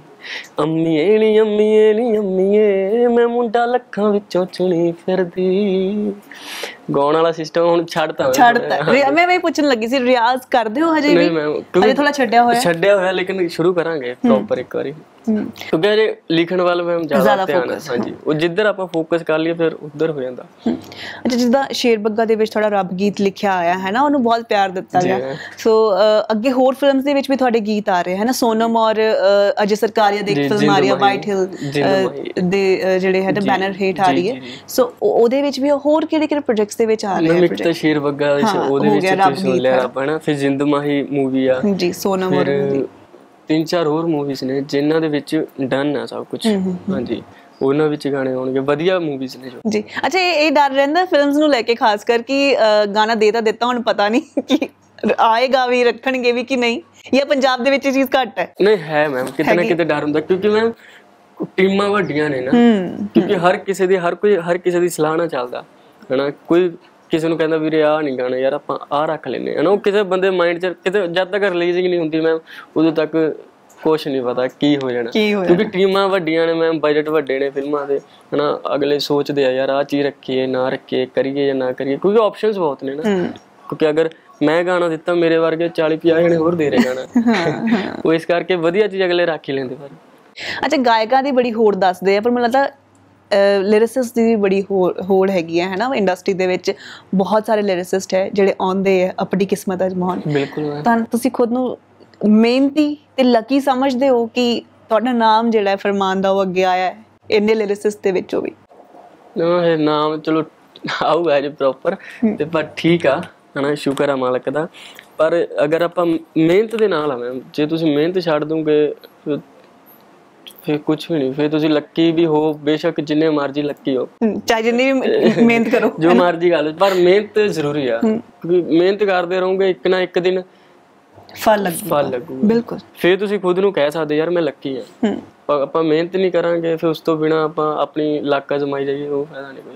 ਅੰਮੀਏ ਨੀ ਅੰਮੀਏ ਨੀ ਅੰਮੀਏ ਮੈਂ ਮੁੰਡਾ ਲੱਖਾਂ ਵਿੱਚੋਂ ਚੁਣੀ ਫਿਰਦੀ। ਗਾਉਣ ਵਾਲਾ ਸਿਸਟਮ ਹੁਣ ਛੱਡਤਾ ਛੱਡਤਾ। ਮੈਂ ਮੈਂ ਪੁੱਛਣ ਲੱਗੀ ਸੀ ਰਿਆਜ਼ ਕਰਦੇ ਹੋ ਹਜੇ ਵੀ? ਨਹੀਂ ਮੈਂ ਹਜੇ ਥੋੜਾ ਛੱਡਿਆ ਹੋਇਆ। ਛੱਡਿਆ ਹੋਇਆ ਲੇਕਿਨ ਸ਼ੁਰੂ ਕਰਾਂਗੇ ਪ੍ਰੋਪਰ ਇੱਕ ਵਾਰੀ। ਕਿਉਂਕਿ ਹਜੇ ਲਿਖਣ ਵੱਲ ਮੈਂ ਜ਼ਿਆਦਾ ਧਿਆਨ ਹਾਂਜੀ। ਉਹ ਜਿੱਧਰ ਆਪਾਂ ਫੋਕਸ ਕਰ ਲਈਏ ਫਿਰ ਉੱਧਰ ਹੋ ਜਾਂਦਾ। ਅੱਛਾ ਜਿੱਦਾਂ ਸ਼ੇਰ ਬੱਗਾ ਦੇ ਵਿੱਚ ਥੋੜਾ ਰੱਬ ਗੀਤ ਲਿਖਿਆ ਆਇਆ ਹੈ ਨਾ ਉਹਨੂੰ ਬਹੁਤ ਪਿਆਰ ਦਿੱਤਾ। ਗਿਆ। ਸੋ ਅੱਗੇ ਹੋਰ ਫਿਲਮਸ ਦੇ ਵਿੱਚ ਵੀ ਤੁਹਾਡੇ ਗੀਤ ਆ ਰਹੇ ਹੈ ਨਾ ਸੋਨਮ ਔਰ ਅਜੇ ਸਰਕਾਰੀਆ ਦੇ ਇੱਕ ਫਿਲਮ ਆ ਰਹੀ ਹੈ ਵਾਈਟ ਹਿਲ। ਦੇ ਜਿਹੜੇ ਹੈ ਨਾ ਬੈਨਰ ਹੇਠ ਆ ਰਹੀ ਹੈ। ਸੋ ਉਹ- ਉਹਦੇ ਵਿੱਚ ਵੀ ਹੋਰ ਕਿਹੜੇ ਕਿਹੜੇ ਪ੍ਰੋਜੈਕਟਸ ਦੇ ਵਿੱਚ ਆ ਰਹੇ ਹੈ? ਇੱਕ ਤਾਂ ਸ਼ੇਰ ਬੱਗਾ ਵਿੱਚ ਉਹਦੇ ਵਿੱਚ ਤੁਸੀਂ ਸੁਣ ਲਿਆ ਨਾ ਫਿਰ ਜਿੰਦ ਮਾਹੀ ਮੂਵੀ ਆ? ਜੀ ਸੋਨਮ ਔਰ ਤਿੰਨ ਚਾਰ ਹੋਰ ਮੂਵੀਜ਼ ਨੇ ਜਿਨ੍ਹਾਂ ਦੇ ਵਿੱਚ ਡਨ ਆ ਸਭ ਕੁਝ ਹਾਂਜੀ। ਉਹਨਾਂ ਵਿੱਚ ਗਾਣੇ ਆਉਣਗੇ। ਵਧੀਆ ਮੂਵੀਜ਼ ਨੇ ਜੋ। ਜੀ। ਅੱਛਾ ਇਹ ਇਹ ਡਰ ਰਹਿੰਦਾ ਫਿਲਮਸ ਨੂੰ ਲੈ ਕੇ ਖਾਸ ਕਰ ਕਿ ਅ, ਗਾਣਾ ਦੇ ਤਾਂ ਦਿੱਤਾ ਹੁਣ ਪਤਾ ਨਹੀਂ ਕਿ ਆਏਗਾ ਵੀ ਰੱਖਣਗੇ ਵੀ ਕਿ ਨਹੀਂ? ਜਾਂ ਪੰਜਾਬ ਦੇ ਵਿੱਚ ਇਹ ਚੀਜ਼ ਘੱਟ ਹੈ? ਨਹੀਂ ਹੈ ਮੈਮ ਕਿਤੇ ਨਾ ਕਿਤੇ ਡਰ ਹੁੰਦਾ। ਕਿਉਂਕਿ ਮੈਮ ਟੀਮਾਂ ਵੱਡੀਆਂ ਨੇ ਨਾ। ਕਿਉਂਕਿ ਹਰ ਕਿਸੇ ਦੀ ਹਰ ਕੋਈ ਹਰ ਕਿਸੇ ਦੀ ਸਲਾਹ ਨਾਲ ਚੱਲਦਾ। ਹਨਾ? ਕੋਈ ਕਿਸੇ ਨੂੰ ਕਹਿੰਦਾ ਵੀਰੇ ਆ ਨਹੀਂ ਗਾਣਾ ਯਾਰ ਆਪਾਂ ਆ ਰੱਖ ਲੈਨੇ ਹਨਾ ਉਹ ਕਿਸੇ ਬੰਦੇ ਮਾਈਂਡ 'ਚ ਕਿਤੇ ਜਦ ਤੱਕ ਰਿਲੀਜ਼ਿੰਗ ਨਹੀਂ ਹੁੰਦੀ ਮੈਮ ਉਦੋਂ ਤੱਕ ਕੁਝ ਨਹੀਂ ਪਤਾ ਕੀ ਹੋ ਜਾਣਾ। ਕਿਉਂਕਿ ਟੀਮਾਂ ਵੱਡੀਆਂ ਨੇ ਮੈਮ ਬਜਟ ਵੱਡੇ ਨੇ ਫਿਲਮਾਂ ਦੇ ਹਨਾ ਅਗਲੇ ਸੋਚਦੇ ਆ ਯਾਰ ਆ ਚੀਜ਼ ਰੱਖੀਏ ਨਾ ਰੱਖੀਏ ਕਰੀਏ ਜਾਂ ਨਾ ਕਰੀਏ ਕਿਉਂਕਿ ਆਪਸ਼ਨਸ ਬਹੁਤ ਨੇ ਨਾ। ਕਿਉਂਕਿ ਅਗਰ ਮੈਂ ਗਾਣਾ ਦਿੱਤਾ ਮੇਰੇ ਵਰਗੇ 40 50 ਜਣੇ ਹੋਰ ਦੇ ਰਹੇ ਗਾਣਾ। ਉਹ ਇਸ ਕਰਕੇ ਵਧੀਆ ਚੀਜ਼ ਅਗਲੇ ਰੱਖ ਹੀ ਲੈਂਦੇ ਪਰ ਅੱਛਾ ਗਾਇਕਾਂ ਦੀ ਬੜੀ ਹੋੜ ਦੱਸਦੇ ਆ ਪਰ ਮੈਨੂੰ ਲੱਗਦਾ ਲਿਰਿਸਿਸਟ ਦੀ ਵੀ ਬੜੀ ਹੋੜ ਹੈਗੀ ਹੈ ਹੈਨਾ ਇੰਡਸਟਰੀ ਦੇ ਵਿੱਚ। ਬਹੁਤ ਸਾਰੇ ਲਿਰਿਸਿਸਟ ਹੈ ਜਿਹੜੇ ਆਉਂਦੇ ਆ ਆਪਣੀ ਕਿਸਮਤ ਅਜਮਾਉਣ ਬਿਲਕੁਲ ਤਾਂ ਤੁਸੀਂ ਖੁਦ ਨੂੰ ਮਿਹਨਤੀ ਤੇ ਲੱਕੀ ਸਮਝਦੇ ਹੋ ਕਿ ਤੁਹਾਡਾ ਨਾਮ ਜਿਹੜਾ ਹੈ ਫਰਮਾਨ ਦਾ ਉਹ ਅੱਗੇ ਆਇਆ ਹੈ ਇੰਨੇ ਲਿਰਿਸਿਸਟ ਦੇ ਵਿੱਚੋਂ ਵੀ? ਨਾ ਇਹ ਨਾਮ ਚਲੋ ਆਊਗਾ ਜੀ ਪ੍ਰੋਪਰ ਤੇ ਪਰ ਠੀਕ ਆ ਹਨਾ ਸ਼ੁਕਰ ਆ ਮਾਲਕ ਦਾ। ਪਰ ਅਗਰ ਆਪਾਂ ਮਿਹਨਤ ਦੇ ਨਾਲ ਆ ਮੈਮ ਜੇ ਤੁਸੀਂ ਮਿਹਨਤ ਛੱਡ ਦੋਗੇ ਫਿਰ- ਕੁਝ ਵੀ ਨਹੀਂ। ਫਿਰ ਤੁਸੀਂ ਲੱਕੀ ਵੀ ਹੋ ਬੇਸ਼ੱਕ ਜਿੰਨੇ ਮਰਜ਼ੀ ਲੱਕੀ ਹੋ। ਚਾਹੇ ਜਿੰਨੀ ਵੀ ਮਿਹਨਤ ਕਰੋ। ਜੋ ਮਰਜ਼ੀ ਗੱਲ ਪਰ ਮਿਹਨਤ ਜ਼ਰੂਰੀ ਆ। ਕਿਉਂਕਿ ਮਿਹਨਤ ਕਰਦੇ ਰਹੋਗੇ ਇੱਕ ਨਾ ਇੱਕ ਦਿਨ ਫਲ ਲੱਗੂ ਫਲ ਲੱਗੂਗਾ। ਬਿਲਕੁਲ। ਫਿਰ ਤੁਸੀਂ ਖੁਦ ਨੂੰ ਕਹਿ ਸਕਦੇ ਯਾਰ ਮੈਂ ਲੱਕੀ ਆ। ਆਪਾਂ ਮਿਹਨਤ ਨਹੀਂ ਕਰਾਂਗੇ ਫਿਰ ਉਸ ਤੋਂ ਬਿਨਾ ਆਪਾਂ ਆਪਣੀ ਲੱਕ ਅਜ਼ਮਾਈ ਜਾਈਏ ਉਹ ਫਾਇਦਾ ਨਹੀਂ ਕੋਈ।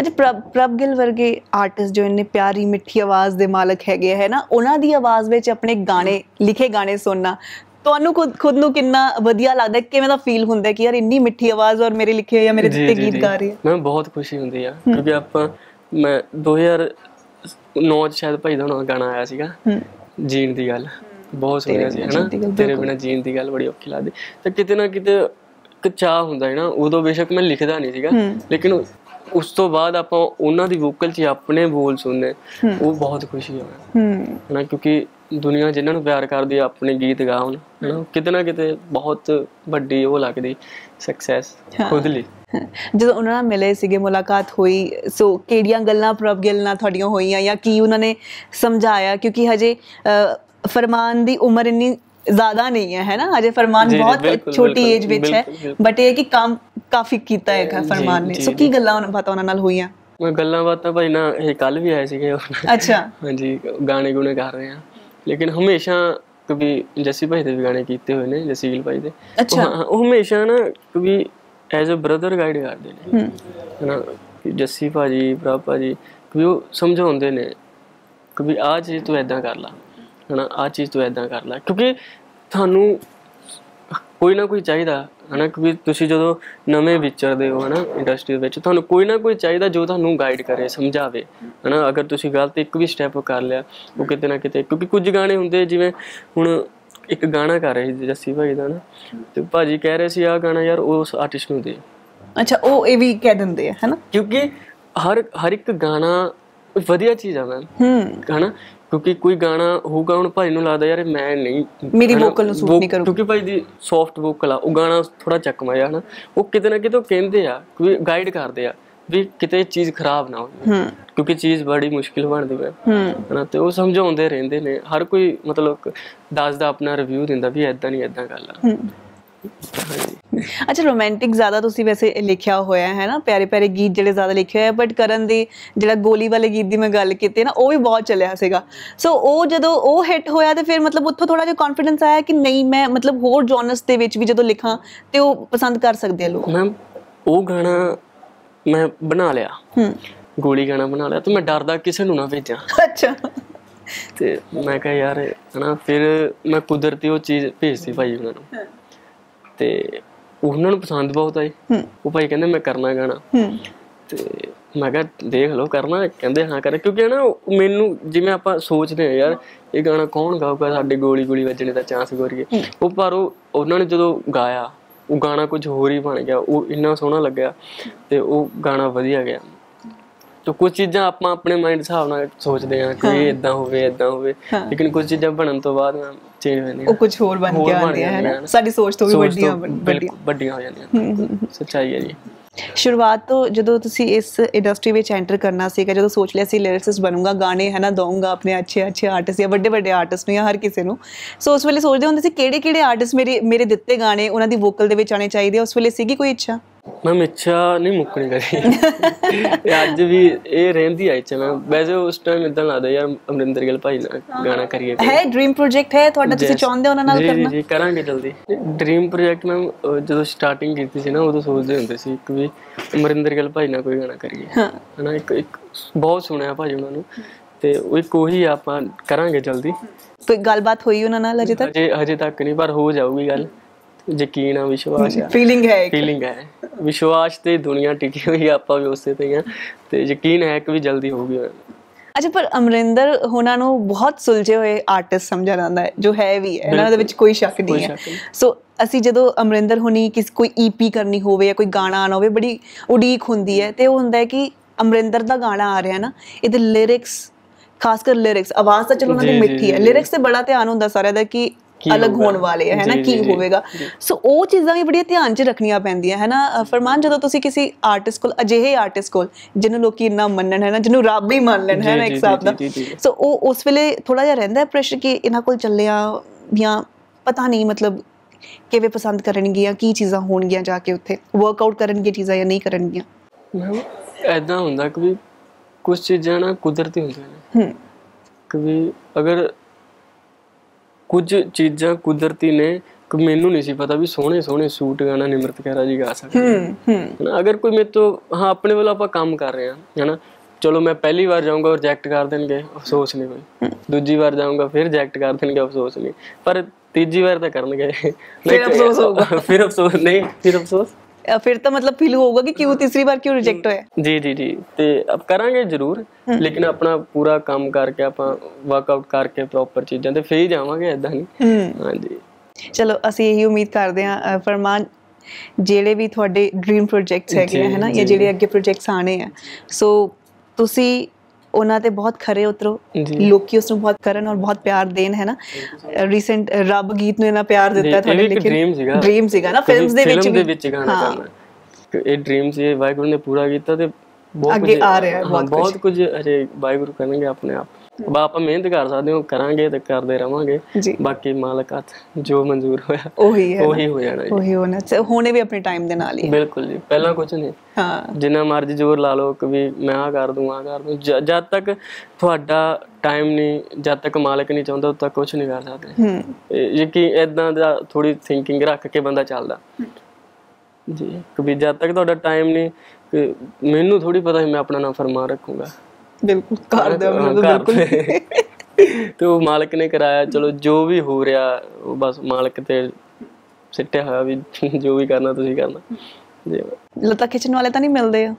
ਅੱਛਾ ਪ੍ਰਭ ਗਿੱਲ ਵਰਗੇ ਆਰਟਿਸਟ ਜੋ ਇੰਨੇ ਪਿਆਰੀ ਮਿੱਠੀ ਆਵਾਜ਼ ਦੇ ਮਾਲਕ ਹੈਗੇ ਹੈ ਨਾ? ਉਹਨਾਂ ਦੀ ਆਵਾਜ਼ ਵਿੱਚ ਆਪਣੇ ਗਾਣੇ ਲਿਖੇ ਗਾਣੇ ਸੁਣਨਾ ਤੁਹਾਨੂੰ ਖੁਦ ਖੁਦ ਨੂੰ ਕਿੰਨਾ ਵਧੀਆ ਲੱਗਦਾ? ਕਿਵੇਂ ਦਾ ਫੀਲ ਹੁੰਦਾ ਕਿ ਯਾਰ ਇੰਨੀ ਮਿੱਠੀ ਆਵਾਜ਼ ਔਰ ਮੇਰੇ ਲਿਖੇ ਹੋਏ ਜਾਂ ਮੇਰੇ ਦਿੱਤੇ ਗੀਤ। ਗਾ ਰਹੀ ਹੈ ਮੈਂ ਬਹੁਤ ਖੁਸ਼ੀ ਹੁੰਦੀ ਆ ਕਿਉਂਕਿ ਆਪਾਂ ਮੈਂ 2009 ਚ ਸ਼ਾਇਦ ਭਾਈ ਦਾ ਹੁਣ ਗਾਣਾ ਆਇਆ ਸੀਗਾ ਜੀਣ ਦੀ ਗੱਲ। ਬਹੁਤ ਸੁਣਿਆ ਸੀ ਹਨਾ? ਤੇਰੇ। ਬਿਨਾ ਜੀਣ ਦੀ ਗੱਲ ਬੜੀ ਔਖੀ ਲੱਗਦੀ। ਤੇ ਕਿਤੇ ਨਾ ਕਿਤੇ ਇੱਕ ਚਾਹ ਹੁੰਦਾ ਹੈ ਨਾ ਉਦੋਂ ਬੇਸ਼ੱਕ ਮੈਂ ਲਿਖਦਾ ਨਹੀਂ ਸੀਗਾ ਲੇਕਿਨ ਉਸ ਤੋਂ ਬਾਅਦ ਆਪਾਂ ਉਹਨਾਂ ਦੀ ਵੋਕਲ 'ਚ ਆਪਣੇ ਬੋਲ ਸੁਣਨੇ ਉਹ ਬਹੁਤ ਖੁਸ਼ੀ ਹਮ ਹਨਾ? ਕਿਉਂਕਿ ਦੁਨੀਆ ਜਿਨ੍ਹਾਂ ਨੂੰ ਪਿਆਰ ਕਰਦੀ ਆ ਆਪਣੇ ਗੀਤ ਗਾਉਣ ਹਨਾ? ਕਿਤੇ ਨਾ ਕਿਤੇ ਬਹੁਤ ਵੱਡੀ ਉਹ ਲੱਗਦੀ ਸਕਸੈਸ ਖੁਦ ਲਈ। ਜਦੋਂ ਉਹਨਾਂ ਨਾਲ ਮਿਲੇ ਸੀਗੇ ਮੁਲਾਕਾਤ ਹੋਈ ਸੋ ਕਿਹੜੀਆਂ ਗੱਲਾਂ ਪ੍ਰਭ ਗਿੱਲ ਨਾਲ ਤੁਹਾਡੀਆਂ ਹੋਈਆਂ ਜਾਂ ਕੀ ਉਹਨਾਂ ਨੇ ਸਮਝਾਇਆ? ਕਿਉਂਕਿ ਹਜੇ ਫਰਮਾਨ ਦੀ ਉਮਰ ਇੰਨੀ ਜ਼ਿਆਦਾ ਨਹੀਂ ਹੈ ਹੈ ਨਾ? ਹਜੇ ਫਰਮਾਨ ਬਹੁਤ ਛੋਟੀ ਏਜ ਵਿੱਚ ਹੈ। ਬਟ ਇਹ ਕਿ ਕੰਮ ਕਾਫੀ ਕੀਤਾ ਹੈ ਫਰਮਾਨ ਨੇ। ਸੋ ਕੀ ਗੱਲਾਂ ਉਹਨਾਂ ਬਾਤਾਂ ਉਹਨਾਂ ਨਾਲ ਹੋਈਆਂ? ਗੱਲਾਂ ਬਾਤਾਂ ਭਾਈ ਨਾ ਇਹ ਕੱਲ ਵੀ ਆਏ ਸੀਗੇ। ਅੱਛਾ। ਹਾਂਜੀ ਗਾਣੇ ਗੁਣੇ ਕਰ ਰਹੇ ਆ। ਲੇਕਿਨ ਹਮੇਸ਼ਾ ਕभी ਜੱਸੀ ਭਾਈ ਦੇ ਵੀ ਗਾਣੇ ਕੀਤੇ ਹੋਏ ਨੇ ਜਸੀਲ ਭਾਈ ਦੇ। ਅੱਛਾ। ਉਹ ਹਮੇਸ਼ਾ ਨਾ ਕभी ਐਜ਼ ਅ ਬ੍ਰਦਰ ਗਾਈਡ ਕਰਦੇ ਨੇ। ਹਨਾ ਜੱਸੀ ਭਾਜੀ ਪ੍ਰਭ ਭਾਜੀ ਵੀ ਉਹ ਸਮਝਾਉਂਦੇ ਨੇ ਕਿ ਵੀ ਆਹ ਚੀਜ਼ ਤੂੰ ਐਦਾਂ ਕਰ ਲਾ ਹਨਾ ਆਹ ਚੀਜ਼ ਤੂੰ ਐਦਾਂ ਕਰ ਲਾ ਕਿਉਂਕਿ ਤੁਹਾਨੂੰ ਕੋਈ ਨਾ ਕੋਈ ਚਾਹੀਦਾ ਹਨਾ ਕਿ ਤੁਸੀਂ ਜਦੋਂ ਨਵੇਂ ਵਿਚਰਦੇ ਹੋ ਹਨਾ ਇੰਡਸਟਰੀ ਵਿੱਚ ਤੁਹਾਨੂੰ ਕੋਈ ਨਾ ਕੋਈ ਚਾਹੀਦਾ ਜੋ ਤੁਹਾਨੂੰ ਗਾਈਡ ਕਰੇ ਸਮਝਾਵੇ ਹਨਾ ਅਗਰ ਤੁਸੀਂ ਗਲਤ ਇੱਕ ਵੀ ਸਟੈਪ ਕਰ ਲਿਆ ਉਹ ਕਿਤੇ ਨਾ ਕਿਤੇ ਕਿਉਂਕਿ ਕੁਝ ਗਾਣੇ ਹੁੰਦੇ ਜਿਵੇਂ ਹੁਣ ਇੱਕ ਗਾਣਾ ਕਰ ਰਹੇ ਸੀ ਜੱਸੀ ਭਾਈ ਦਾ ਨਾ ਤੇ ਭਾਜੀ ਕਹਿ ਰਹੇ ਸੀ ਆਹ ਗਾਣਾ ਯਾਰ ਉਸ ਆਰਟਿਸਟ ਨੂੰ ਦੇ। ਅੱਛਾ ਉਹ ਇਹ ਵੀ ਕਹਿ ਦਿੰਦੇ ਆ ਹੈ ਨਾ ਕਿਉਂਕਿ ਹਰ ਹਰ ਇੱਕ ਗਾਣਾ ਵਧੀਆ ਚੀਜ਼ ਆ ਮੈਮ ਹਮ ਹਨਾ ਕਿਉਂਕਿ ਕੋਈ ਗਾਣਾ ਹੋਊਗਾ ਹੁਣ ਭਾਈ ਨੂੰ ਲੱਗਦਾ ਯਾਰ ਇਹ ਮੈਂ ਨਹੀਂ ਮੇਰੀ ਹਨਾ, vocal ਨੂੰ suit voc- ਨਹੀਂ ਕਰੂਗਾ। ਕਿਉਂਕਿ ਭਾਈ ਦੀ ਸੌਫਟ ਵੋਕਲ ਆ ਉਹ ਗਾਣਾ ਥੋੜਾ ਚੱਕਮਾ ਜਿਹਾ ਹਨਾ? ਉਹ ਕਿਤੇ ਨਾ ਕਿਤੇ ਉਹ ਕਹਿੰਦੇ ਆ ਕਿ ਗਾਈਡ ਕਰਦੇ ਆ ਵੀ ਕਿਤੇ ਇਹ ਚੀਜ਼ ਖਰਾਬ ਨਾ ਹੋਵੇ। ਹਮ ਕਿਉਂਕਿ ਚੀਜ਼ ਬੜੀ ਮੁਸ਼ਕਿਲ ਬਣਦੀ ਹੈ। ਹਮ ਹਨਾ? ਤੇ ਉਹ ਸਮਝਾਉਂਦੇ ਰਹਿੰਦੇ ਨੇ। ਹਰ ਕੋਈ ਮਤਲਬ ਦੱਸਦਾ ਆਪਣਾ ਰਿਵਿਊ ਦਿੰਦਾ ਵੀ ਐਦਾਂ ਨਹੀਂ ਐਦਾਂ ਗੱਲ ਆ। ਹਮ ਹਾਂਜੀ ਅੱਛਾ ਰੋਮਾਂਟਿਕ ਜ਼ਿਆਦਾ ਤੁਸੀਂ ਵੈਸੇ ਲਿਖਿਆ ਹੋਇਆ ਹੈ ਨਾ ਪਿਆਰੇ ਪਿਆਰੇ ਗੀਤ ਜਿਹੜੇ ਜ਼ਿਆਦਾ ਲਿਖੇ ਹੋਏ ਆ ਬਟ ਕਰਨ ਦੀ ਜਿਹੜਾ ਗੋਲੀ ਵਾਲੇ ਗੀਤ ਦੀ ਮੈਂ ਗੱਲ ਕੀਤੀ ਨਾ ਉਹ ਵੀ ਬਹੁਤ ਚੱਲਿਆ ਸੀਗਾ। ਸੋ ਉਹ ਜਦੋਂ ਉਹ ਹਿੱਟ ਹੋਇਆ ਤੇ ਫਿਰ ਮਤਲਬ ਉੱਥੋਂ ਥੋੜਾ ਜਿਹਾ ਕੌਨਫੀਡੈਂਸ ਆਇਆ ਕਿ ਨਹੀਂ ਮੈਂ ਮਤਲਬ ਹੋਰ ਜੌਨਰਸ ਦੇ ਵਿੱਚ ਵੀ ਜਦੋਂ ਲਿਖਾਂ ਤੇ ਉਹ ਪਸੰਦ ਕਰ ਸਕਦੇ ਆ ਲੋਕ। ਮੈਮ ਉਹ ਗਾਣਾ ਮੈਂ ਬਣਾ ਲਿਆ। ਹੂੰ। ਗੋਲੀ ਗਾਣਾ ਬਣਾ ਲਿਆ ਤੇ ਮੈਂ ਡਰਦਾ ਕਿਸੇ ਨੂੰ ਨਾ ਭੇਜਾਂ। ਅੱਛਾ। ਤੇ ਮੈਂ ਕਿਹਾ ਯਾਰ ਹਨਾ ਫਿਰ ਮੈਂ ਕੁਦਰਤੀ ਉਹ ਚੀਜ਼ ਭੇਜਤੀ ਭਾਈ ਉਹਨਾਂ ਨੂੰ। ਤੇ ਉਹਨਾਂ ਨੂੰ ਪਸੰਦ ਬਹੁਤ ਆਈ ਉਹ ਭਾਈ ਕਹਿੰਦੇ ਮੈਂ ਕਰਨਾ ਗਾਣਾ। ਤੇ ਮੈਂ ਕਿਹਾ ਦੇਖ ਲਓ ਕਰਨਾ। ਕਹਿੰਦੇ ਹਾਂ ਕਰ। ਕਿਉਂਕਿ ਨਾ ਮੈਨੂੰ ਜਿਵੇਂ ਆਪਾਂ ਸੋਚਦੇ ਆ ਯਾਰ ਇਹ ਗਾਣਾ ਕੌਣ ਗਾਊਗਾ? ਸਾਡੇ ਗੋਲੀ ਗੋਲੀ ਵੱਜਣੇ ਦਾ ਚਾਂਸ ਗੋਰੀਏ। ਉਹ ਪਰ ਉਹ ਉਹਨਾਂ ਨੇ ਜਦੋਂ ਗਾਇਆ ਉਹ ਗਾਣਾ ਕੁਝ ਹੋਰ ਹੀ ਬਣ ਗਿਆ। ਉਹ ਇੰਨਾ ਸੋਹਣਾ ਲੱਗਿਆ ਤੇ ਉਹ ਗਾਣਾ ਵਧੀਆ ਗਿਆ। ਤੇ ਕੁਝ ਚੀਜ਼ਾਂ ਆਪਾਂ ਆਪਣੇ ਮਾਈਂਡ ਹਿਸਾਬ ਨਾਲ ਸੋਚਦੇ ਆ ਕਿ ਇਦਾਂ ਹੋਵੇ ਇਦਾਂ ਹੋਵੇ। ਲੇਕਿਨ ਕੁਝ ਚੀਜ਼ਾਂ ਬਣਨ ਤੋਂ ਬਾਅਦ ਚੇਂਜ ਹੋ ਜਾਂਦੀਆਂ ਉਹ ਕੁਝ ਹੋਰ ਬਣ ਕੇ ਆਉਂਦੀਆਂ ਹੈ ਜਾਂਦੀਆਂ ਨਾ ਨੇ। ਸਾਡੀ ਸੋਚ ਤੋਂ ਵੀ ਵੱਡੀਆਂ ਵੱਡੀਆਂ। ਹੋ ਜਾਂਦੀਆਂ ਸੱਚਾਈ ਹੈ ਜੀ। ਸ਼ੁਰੂਆਤ ਤੋਂ ਜਦੋਂ ਤੁਸੀਂ ਇਸ ਇੰਡਸਟਰੀ ਵਿੱਚ ਐਂਟਰ ਕਰਨਾ ਸੀਗਾ ਜਦੋਂ ਸੋਚ ਲਿਆ ਸੀ ਲਿਰਿਸਿਸਟ ਬਣੂੰਗਾ ਗਾਣੇ ਹੈ ਨਾ ਦਊਂਗਾ ਆਪਣੇ ਅੱਛੇ ਅੱਛੇ ਆਰਟਿਸਟ ਜਾਂ ਵੱਡੇ ਵੱਡੇ ਆਰਟਿਸਟ ਨੂੰ ਜਾਂ ਹਰ ਕਿਸੇ ਨੂੰ ਸੋ ਉਸ ਵੇਲੇ ਸੋਚਦੇ ਹੁੰਦੇ ਸੀ ਕਿਹੜੇ ਕਿਹੜੇ ਆਰਟਿਸਟ ਮੇਰੇ ਮੇਰੇ ਦਿੱਤੇ ਗਾਣੇ ਉਹਨਾਂ ਦੀ ਵੋਕਲ ਦੇ ਵਿੱਚ ਆਣੇ ਚਾਹੀਦੇ ਉਸ ਵੇਲੇ ਸੀਗੀ ਕੋਈ ਇੱਛਾ? ਮੈਂ ਇੱਛਾ ਨਹੀਂ ਮੁੱਕਣੀ ਕਰੀ ਤੇ ਅੱਜ ਵੀ ਇਹ ਰਹਿੰਦੀ ਆ ਇੱਛਾ ਮੈਂ ਵੈਸੇ ਉਸ ਟਾਈਮ ਇਦਾਂ ਲੱਗਦਾ ਯਾਰ ਅਮਰਿੰਦਰ ਗਿੱਲ ਭਾਈ ਨਾਲ ਗਾਣਾ ਕਰੀਏ ਹੈ ਡ੍ਰੀਮ ਪ੍ਰੋਜੈਕਟ ਹੈ ਤੁਹਾਡਾ ਤੁਸੀਂ. ਚਾਹੁੰਦੇ ਹੋ ਉਹਨਾਂ ਨਾਲ ਕਰਨਾ? ਜੀ ਜੀ ਕਰਾਂਗੇ ਜਲਦੀ। ਡ੍ਰੀਮ ਪ੍ਰੋਜੈਕਟ ਮੈਂ ਜਦੋਂ ਸਟਾਰਟਿੰਗ ਕੀਤੀ ਸੀ ਨਾ ਉਦੋਂ ਸੋਚਦੇ ਹੁੰਦੇ ਸੀ ਕਿ ਵੀ ਅਮਰਿੰਦਰ ਗਿੱਲ ਭਾਈ ਨਾਲ ਕੋਈ ਗਾਣਾ ਕਰੀਏ। ਹਾਂ। ਹਨਾ ਇੱਕ ਇੱਕ ਬਹੁਤ ਸੁਣਿਆ ਭਾਈ ਉਹਨਾਂ ਨੂੰ। ਤੇ ਉਹ ਇੱਕ ਉਹੀ ਆਪਾਂ ਕਰਾਂਗੇ ਜਲਦੀ। ਕੋਈ ਗੱਲਬਾਤ ਹੋਈ ਉਹਨਾਂ ਨਾਲ ਅਜੇ ਤੱਕ? ਹਜੇ ਹਜੇ ਤੱਕ ਨਹੀਂ ਪਰ ਹੋ ਜਾਊਗੀ ਗੱਲ। ਯਕੀਨ ਆ ਵਿਸ਼ਵਾਸ ਆ। ਫੀਲਿੰਗ ਹੈ ਇੱਕ। ਫੀਲਿੰਗ ਹੈ। ਵਿਸ਼ਵਾਸ ਤੇ ਦੁਨੀਆ ਟਿਕੀ ਹੋਈ ਆਪਾਂ ਵੀ ਉਸੇ ਤੇ ਆ। ਤੇ ਯਕੀਨ ਹੈ ਕਿ ਵੀ ਜਲਦੀ ਹੋਊਗੀ ਅੱਛਾ ਪਰ ਅਮਰਿੰਦਰ ਉਹਨਾਂ ਨੂੰ ਬਹੁਤ ਸੁਲਝੇ ਹੋਏ ਆਰਟਿਸਟ ਸਮਝਿਆ ਜਾਂਦਾ ਹੈ ਜੋ ਹੈ ਵੀ ਹੈ। ਇਹਨਾਂ ਦੇ ਵਿੱਚ ਕੋਈ ਸ਼ੱਕ ਨਹੀਂ ਹੈ। ਸੋ ਅਸੀਂ ਜਦੋਂ ਅਮਰਿੰਦਰ ਹੁਣੀ ਕਿਸ ਕੋਈ ਈਪੀ ਕਰਨੀ ਹੋਵੇ ਜਾਂ ਕੋਈ ਗਾਣਾ ਆਣਾ ਹੋਵੇ ਬੜੀ ਉਡੀਕ ਹੁੰਦੀ ਹੈ ਤੇ ਉਹ ਹੁੰਦਾ ਹੈ ਕਿ ਅਮਰਿੰਦਰ ਦਾ ਗਾਣਾ ਆ ਰਿਹਾ ਨਾ ਇਹਦੇ ਲਿਰਿਕਸ ਖਾਸ ਕਰ ਲਿਰਿਕਸ ਆਵਾਜ਼ ਤਾਂ ਚਲੋ ਉਹਨਾਂ ਦੀ ਮਿੱਠੀ ਹੈ। ਲਿਰਿਕਸ ਤੇ ਬੜਾ ਧਿਆਨ ਹੁੰਦਾ ਸਾਰਿਆਂ ਦਾ ਕਿ ਅਲੱਗ? ਹੋਣ ਵਾਲੇ ਹੈ ਨਾ ਕੀ ਹੋਵੇਗਾ। ਸੋ ਉਹ ਚੀਜ਼ਾਂ ਵੀ ਬੜੀਆਂ ਧਿਆਨ 'ਚ ਰੱਖਣੀਆਂ ਪੈਂਦੀਆਂ ਹੈ ਨਾ ਫਰਮਾਨ ਜਦੋਂ ਤੁਸੀਂ ਕਿਸੇ ਆਰਟਿਸਟ ਕੋਲ ਅਜਿਹੇ ਆਰਟਿਸਟ ਕੋਲ ਜਿਹਨੂੰ ਲੋਕੀ ਇੰਨਾ ਮੰਨਣ ਹੈ ਨਾ ਜਿਹਨੂੰ ਰੱਬ ਹੀ ਮੰਨ ਲੈਣ ਹੈ ਨਾ ਇੱਕ ਹਿਸਾਬ ਦਾ। ਸੋ ਉਹ ਉਸ ਵੇਲੇ ਥੋੜਾ ਜਿਹਾ ਰਹਿੰਦਾ ਪ੍ਰੈਸ਼ਰ ਕਿ ਇਹਨਾਂ ਕੋਲ ਚੱਲਿਆ ਜਾਂ ਪਤਾ ਨਹੀਂ ਮਤਲਬ ਕਿਵੇਂ ਪਸੰਦ ਕਰਨਗੀਆਂ ਕੀ ਚੀਜ਼ਾਂ ਹੋਣਗੀਆਂ ਜਾ ਕੇ ਉੱਥੇ? ਵਰਕਆਊਟ ਕਰਨਗੇ ਚੀਜ਼ਾਂ ਜਾਂ ਨਹੀਂ ਕਰਨਗੀਆਂ? ਮੈਮ ਐਦਾਂ ਹੁੰਦਾ ਕਿ ਵੀ ਕੁਝ ਚੀਜ਼ਾਂ ਨਾ ਕੁਦਰਤੀ ਹੁੰਦੀਆਂ ਨੇ। ਹੂੰ। ਕਿ ਵੀ ਅਗਰ ਕੁਝ ਚੀਜ਼ਾਂ ਕੁਦਰਤੀ ਨੇ ਕਿ ਮੈਨੂੰ ਨਹੀਂ ਸੀ ਪਤਾ ਵੀ ਸੋਹਣੇ ਸੋਹਣੇ ਸੂਟ ਗਾਣਾ ਨਿਮਰਤ ਖਹਿਰਾ ਜੀ ਗਾ ਸਕਦੇ ਨੇ। ਹੂੰ ਹੂੰ। ਹਨਾ ਅਗਰ ਕੋਈ ਮੇਰੇ ਤੋਂ ਹਾਂ ਆਪਣੇ ਵੱਲੋਂ ਆਪਾਂ ਕੰਮ ਕਰ ਰਹੇ ਹਾਂ ਹਨਾ। ਚਲੋ ਮੈਂ ਪਹਿਲੀ ਵਾਰ ਜਾਊਂਗਾ ਰਿਜੈਕਟ ਕਰ ਦੇਣਗੇ ਅਫਸੋਸ ਨਹੀਂ ਕੋਈ। ਦੂਜੀ ਵਾਰ ਜਾਊਂਗਾ ਫਿਰ ਰਿਜੈਕਟ ਕਰ ਦੇਣਗੇ ਅਫਸੋਸ ਨਹੀਂ। ਪਰ ਤੀਜੀ ਵਾਰ ਤਾਂ ਕਰਨਗੇ ਫਿਰ ਅਫਸੋਸ ਹੋਊਗਾ। ਫਿਰ ਅਫਸੋਸ ਨਹੀਂ ਫਿਰ ਅਫਸੋਸ ਅ, ਫਿਰ ਤਾਂ ਮਤਲਬ ਫੀਲ ਹੋਊਗਾ ਕਿ ਕਿਉਂ ਤੀਸਰੀ ਵਾਰ ਕਿਉਂ ਰਿਜੈਕਟ ਹੋਇਆ ਜੀ ਜੀ ਜੀ ਤੇ ਅਬ ਕਰਾਂਗੇ ਜ਼ਰੂਰ ਲੇਕਿਨ ਆਪਣਾ ਪੂਰਾ ਕੰਮ ਕਰਕੇ ਆਪਾਂ ਵਰਕਆਊਟ ਕਰਕੇ ਪ੍ਰੋਪਰ ਚੀਜ਼ਾਂ ਤੇ ਫਿਰ ਹੀ ਜਾਵਾਂਗੇ ਐਦਾਂ ਨਹੀਂ ਹੂੰ ਹਾਂਜੀ ਚਲੋ ਅਸੀਂ ਇਹੀ ਉਮੀਦ ਕਰਦੇ ਹਾਂ ਅ, ਫਰਮਾਨ ਜਿਹੜੇ ਵੀ ਤੁਹਾਡੇ ਡ੍ਰੀਮ ਪ੍ਰੋਜੈਕਟਸ ਹੈਗੇ ਆ ਜੀ, ਹੈ ਨਾ ਜਾਂ ਜੀ। ਜਿਹੜੇ ਅੱਗੇ ਪ੍ਰੋਜੈਕਟਸ ਆਣੇ ਆ। ਸੋ ਤੁਸੀਂ ਉਹਨਾਂ ਤੇ ਬਹੁਤ ਖਰੇ ਉਤਰੋ। ਲੋਕੀ ਉਸ ਨੂੰ ਬਹੁਤ ਕਰਨ ਔਰ ਬਹੁਤ ਪਿਆਰ ਦੇਣ ਹੈ ਨਾ ਰੀਸੈਂਟ ਰੱਬ ਗੀਤ ਨੂੰ ਇਹਨਾਂ ਪਿਆਰ ਦਿੱਤਾ ਤੁਹਾਡੇ ਇੱਕ dream ਸੀਗਾ। ਡ੍ਰੀਮ ਸੀਗਾ ਨਾ ਫਿਲਮਸ ਦੇ ਵਿੱਚ ਵੀ ਦੇ ਵਿੱਚ ਗਾਣਾ। ਕਰਨਾ ਇਹ ਡ੍ਰੀਮ ਸੀ ਵਾਹਿਗੁਰੂ ਨੇ ਪੂਰਾ ਕੀਤਾ ਤੇ ਬਹੁਤ ਅੱਗੇ ਆ ਰਿਹਾ ਬਹੁਤ ਕੁਝ। ਅਜੇ ਵਾਹਿਗੁਰੂ ਕਰਨਗੇ ਆਪਣੇ ਆਪ ਬਾ ਆਪਾਂ ਮਿਹਨਤ ਕਰ ਸਕਦੇ ਹਾਂ ਕਰਾਂਗੇ ਤੇ ਕਰਦੇ ਰਵਾਂਗੇ। ਬਾਕੀ ਮਾਲਕ ਹੱਥ ਜੋ ਮਨਜ਼ੂਰ ਹੋਇਆ ਉਹੀ ਹੈ ਉਹੀ ਹੋ ਜਾਣਾ ਉਹੀ ਹੋਣਾ ਹੋਣੇ ਵੀ ਆਪਣੇ ਟਾਈਮ ਦੇ ਨਾਲ ਹੀ ਹੈ। ਬਿਲਕੁਲ ਜੀ। ਪਹਿਲਾਂ ਕੁਝ ਨਹੀਂ। ਹਾਂ। ਜਿੰਨਾ ਮਰਜ਼ੀ ਜ਼ੋਰ ਲਾ ਲਓ ਕਿ ਵੀ ਮੈਂ ਆ ਕਰ ਦੂੰ ਆ ਕਰ ਦੂੰ। ਜਦ ਤੱਕ ਤੁਹਾਡਾ ਟਾਈਮ ਨਹੀਂ ਜਦ ਤੱਕ ਮਾਲਕ ਨਹੀਂ ਚਾਹੁੰਦਾ ਉਦ ਤੱਕ ਕੁਝ ਨਹੀਂ ਕਰ ਸਕਦੇ। ਹੂੰ। ਯਕੀਨ ਇਦਾਂ ਦਾ ਥੋੜੀ ਥਿੰਕਿੰਗ ਰੱਖ ਕੇ ਬੰਦਾ ਚੱਲਦਾ। ਜੀ। ਕਿ ਵੀ ਜਦ ਤੱਕ ਤੁਹਾਡਾ ਟਾਈਮ ਨਹੀਂ ਕਿ ਮੈਨੂੰ ਥੋੜੀ ਪਤਾ ਸੀ ਮੈਂ ਆਪਣਾ ਨਾਮ ਫਰਮਾਨ ਰੱਖੂੰਗਾ। ਬਿਲਕੁਲ ਕਰ ਘਰ ਬਿਲਕੁਲ। ਤੇ- ਉਹ ਮਾਲਕ ਨੇ ਕਰਾਇਆ ਚਲੋ ਜੋ ਵੀ ਹੋ ਰਿਹਾ ਉਹ ਬਸ ਮਾਲਕ ਤੇ ਸਿੱਟਿਆ ਹੋਇਆ ਵੀ ਜੋ ਵੀ ਕਰਨਾ ਤੁਸੀਂ ਕਰਨਾ। ਜੀ। ਲੱਤਾਂ ਖਿੱਚਣ ਵਾਲੇ ਤਾਂ ਨਹੀਂ ਮਿਲਦੇ ਆ?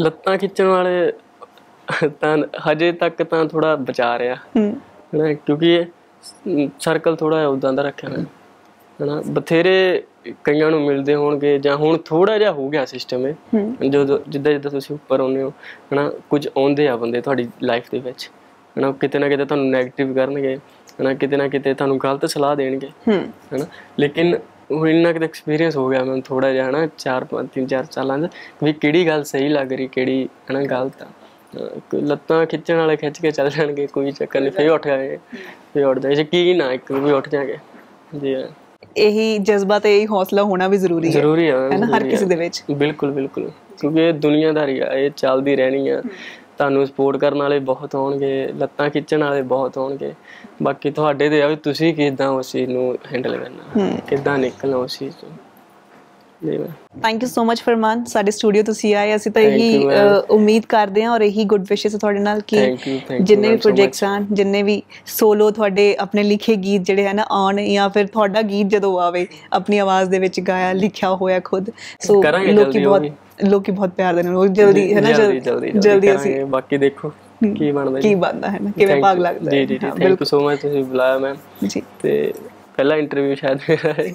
ਲੱਤਾਂ ਖਿੱਚਣ ਵਾਲੇ ਤਾਂ ਹਜੇ ਤੱਕ ਤਾਂ ਥੋੜਾ ਬਚਾ ਰਿਹਾ। ਹੂੰ। ਕਿਉਂਕਿ ਸਰਕਲ ਥੋੜਾ ਉਦਾਂ ਦਾ ਰੱਖਿਆ ਹੋਇਆ। ਹਨਾ? ਬਥੇਰੇ ਕਈਆਂ ਨੂੰ ਮਿਲਦੇ ਹੋਣਗੇ ਜਾਂ ਹੁਣ ਥੋੜਾ ਜਿਹਾ ਹੋ ਗਿਆ ਸਿਸਟਮ ਇਹ। ਹੂੰ। ਜਦੋਂ ਜਿੱਦਾਂ ਜਿੱਦਾਂ ਤੁਸੀਂ ਉੱਪਰ ਆਉਂਦੇ ਹੋ ਹਨਾ? ਕੁਝ ਆਉਂਦੇ ਆ ਬੰਦੇ ਤੁਹਾਡੀ ਲਾਈਫ ਦੇ ਵਿੱਚ ਹਨਾ? ਕਿਤੇ ਨਾ ਕਿਤੇ ਤੁਹਾਨੂੰ 네ਗੇਟਿਵ ਕਰਨਗੇ ਹਨਾ? ਕਿਤੇ ਨਾ ਕਿਤੇ ਤੁਹਾਨੂੰ ਗਲਤ ਸਲਾਹ ਦੇਣਗੇ ਹਨਾ? ਲੇਕਿਨ ਹੁਣ ਇੰਨਾ ਕੁ ਐਕਸਪੀਰੀਅੰਸ ਹੋ ਗਿਆ ਮੈਨੂੰ ਥੋੜਾ ਜਿਹਾ ਹਨਾ? 4 5 3 4 ਸਾਲਾਂ ਦਾ ਵੀ ਕਿਹੜੀ ਗੱਲ ਸਹੀ ਲੱਗ ਰਹੀ ਕਿਹੜੀ ਹਨਾ ਗਲਤ ਆ। ਲੱਤਾਂ ਖਿੱਚਣ ਵਾਲੇ ਖਿੱਚ ਕੇ ਚੱਲ ਜਾਣਗੇ ਕੋਈ ਚੱਕਰ ਨਹੀਂ ਫੇਰ ਉੱਠ ਗਏ ਫੇਰ ਉੱਠ ਜਾਏ ਕੀ ਨਾ ਇੱਕ ਵੀ ਉੱਠ ਜਾਗੇ। ਜੀ ਹਾਂ। ਇਹੀ ਜਜ਼ਬਾ ਤੇ ਇਹੀ ਹੌਸਲਾ ਹੋਣਾ ਵੀ ਜ਼ਰੂਰੀ ਹੈ ਜ਼ਰੂਰੀ ਆ ਹੈ ਨਾ ਹਰ ਕਿਸੇ। ਦੇ ਵਿੱਚ। ਬਿਲਕੁਲ ਬਿਲਕੁਲ। ਕਿਉਂਕਿ ਇਹ ਦੁਨੀਆਦਾਰੀ ਆ ਇਹ ਚੱਲਦੀ ਰਹਿਣੀ ਆ। ਤੁਹਾਨੂੰ ਸਪੋਰਟ ਕਰਨ ਵਾਲੇ ਬਹੁਤ ਹੋਣਗੇ ਲੱਤਾਂ ਖਿੱਚਣ ਵਾਲੇ ਬਹੁਤ ਹੋਣਗੇ। ਬਾਕੀ ਤੁਹਾਡੇ ਤੇ ਆ ਵੀ ਤੁਸੀਂ ਕਿਦਾਂ ਉਸ ਚੀਜ਼ ਨੂੰ ਹੈਂਡਲ ਕਰਨਾ। ਕਿਦਾਂ ਨਿਕਲਣਾ ਉਸ ਚੀਜ਼ ਤੋਂ। ਥੈਂਕ ਯੂ ਸੋ ਮਚ ਫਰਮਾਨ ਸਾਡੇ ਸਟੂਡੀਓ ਤੁਸੀਂ ਆਏ ਅਸੀਂ ਤਾਂ ਇਹੀ ਉਮੀਦ ਕਰਦੇ ਹਾਂ ਔਰ ਇਹੀ ਗੁੱਡ ਵਿਸ਼ੇਸ ਤੁਹਾਡੇ ਨਾਲ ਕਿ ਜਿੰਨੇ ਵੀ ਪ੍ਰੋਜੈਕਟਸ ਆਣ ਜਿੰਨੇ ਵੀ ਸੋਲੋ ਤੁਹਾਡੇ ਆਪਣੇ ਲਿਖੇ ਗੀਤ ਜਿਹੜੇ ਹੈ ਨਾ ਆਉਣ ਜਾਂ ਫਿਰ ਤੁਹਾਡਾ ਗੀਤ ਜਦੋਂ ਆਵੇ ਆਪਣੀ ਆਵਾਜ਼ ਦੇ ਵਿੱਚ ਗਾਇਆ ਲਿਖਿਆ ਹੋਇਆ ਖੁਦ ਸੋ ਲੋਕੀ ਬਹੁਤ। ਲੋਕੀ ਬਹੁਤ ਪਿਆਰ ਦੇਣ ਉਹ ਜਲਦੀ ਹੈ ਨਾ ਜਲਦੀ ਜਲ- ਜਲਦੀ ਅਸੀਂ। ਬਾਕੀ ਦੇਖੋ ਕੀ ਬਣਦਾ ਕੀ ਬਣਦਾ ਹੈ ਨਾ ਕਿਵੇਂ ਭਾਗ. ਲੱਗਦਾ ਜੀ ਹੈ ਜੀ ਥੈਂਕ ਯੂ ਸੋ ਮਚ ਤੁਸੀਂ ਬੁਲਾਇਆ ਮੈਮ ਜੀ ਤੇ ਪਹਿਲਾ ਇੰਟਰਵਿਊ ਸ਼ਾਇਦ ਮੇਰਾ ਹੈ।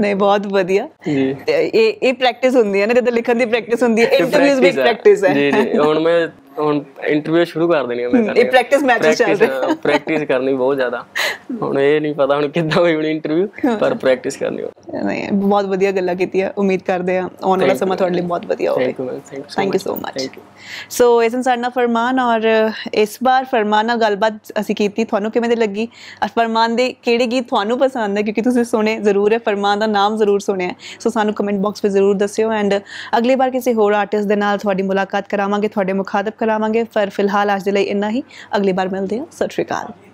ਨਹੀਂ ਬਹੁਤ ਵਧੀਆ। ਜੀ। ਇਹ ਇਹ ਪ੍ਰੈਕਟਿਸ ਹੁੰਦੀ ਹੈ ਨਾ ਜਦੋਂ ਲਿਖਣ ਦੀ ਪ੍ਰੈਕਟਿਸ ਹੁੰਦੀ ਹੈ ਇੰਟਰਵਿਊਜ਼ ਵੀ ਪ੍ਰੈਕਟਿਸ ਹੈ। ਜੀ ਜੀ। ਹੁਣ ਮੈਂ ਹੁਣ ਇੰਟਰਵਿਊ ਸ਼ੁਰੂ ਕਰ ਦੇਣੀ ਆ ਮੈਂ ਇਹ practice matches ਚੱਲ ਰਹੇ। ਪ੍ਰੈਕਟਿਸ ਕਰਨੀ ਬਹੁਤ ਜ਼ਿਆਦਾ। ਹੁਣ ਇਹ ਨਹੀਂ ਪਤਾ ਹੁਣ ਕਿੱਦਾਂ ਹੋਈ ਹੋਣੀ ਇੰਟਰਵਿਊ ਪਰ ਪ੍ਰੈਕਟਿਸ ਕਰਨੀ ਹੋ ਨਹੀਂ ਬਹੁਤ ਵਧੀਆ ਗੱਲਾਂ ਕੀਤੀਆਂ ਉਮੀਦ ਕਰਦੇ ਹਾਂ ਆਉਣ ਵਾਲਾ ਸਮਾਂ. ਤੁਹਾਡੇ ਲਈ ਬਹੁਤ ਵਧੀਆ ਹੋਵੇ। Thank you so much so ਇਸ ਇਨਸਾਨ ਨਾਲ ਫਰਮਾਨ ਔਰ ਇਸ ਵਾਰ ਫਰਮਾਨ ਨਾਲ ਗੱਲਬਾਤ ਅਸੀਂ ਕੀਤੀ ਤੁਹਾਨੂੰ ਕਿਵੇਂ ਦੀ ਲੱਗੀ? ਔਰ ਫਰਮਾਨ ਦੇ ਕਿਹੜੇ ਗੀਤ ਤੁਹਾਨੂੰ ਪਸੰਦ ਹੈ ਕਿਉਂਕਿ ਤੁਸੀਂ ਸੁਣੇ ਜ਼ਰੂਰ ਹੈ ਫਰਮਾਨ ਦਾ ਨਾਮ ਜ਼ਰੂਰ ਸੁਣਿਆ। ਸੋ ਸਾਨੂੰ ਕਮੈਂਟ ਬਾਕਸ ਵਿੱਚ ਜ਼ਰੂਰ ਦੱਸਿਓ ਐਂਡ ਅਗਲੀ ਵਾਰ ਕਿਸੇ ਹੋਰ ਆਰਟਿਸਟ ਦੇ ਨਾਲ ਤੁਹਾਡੀ ਮੁਲਾਕਾਤ ਕਰਾਵਾਂਗੇ ਤੁਹਾਡੇ ਮੁਖਾਤਬ ਕਰਾਵਾਂਗੇ ਪਰ ਫਿਲਹਾਲ ਅੱਜ ਦੇ ਲਈ ਇੰਨਾ ਹੀ। ਅਗਲੀ ਵਾਰ ਮਿਲਦੇ ਹਾਂ। ਸਤਿ ਸ਼੍ਰੀ ਅਕਾਲ।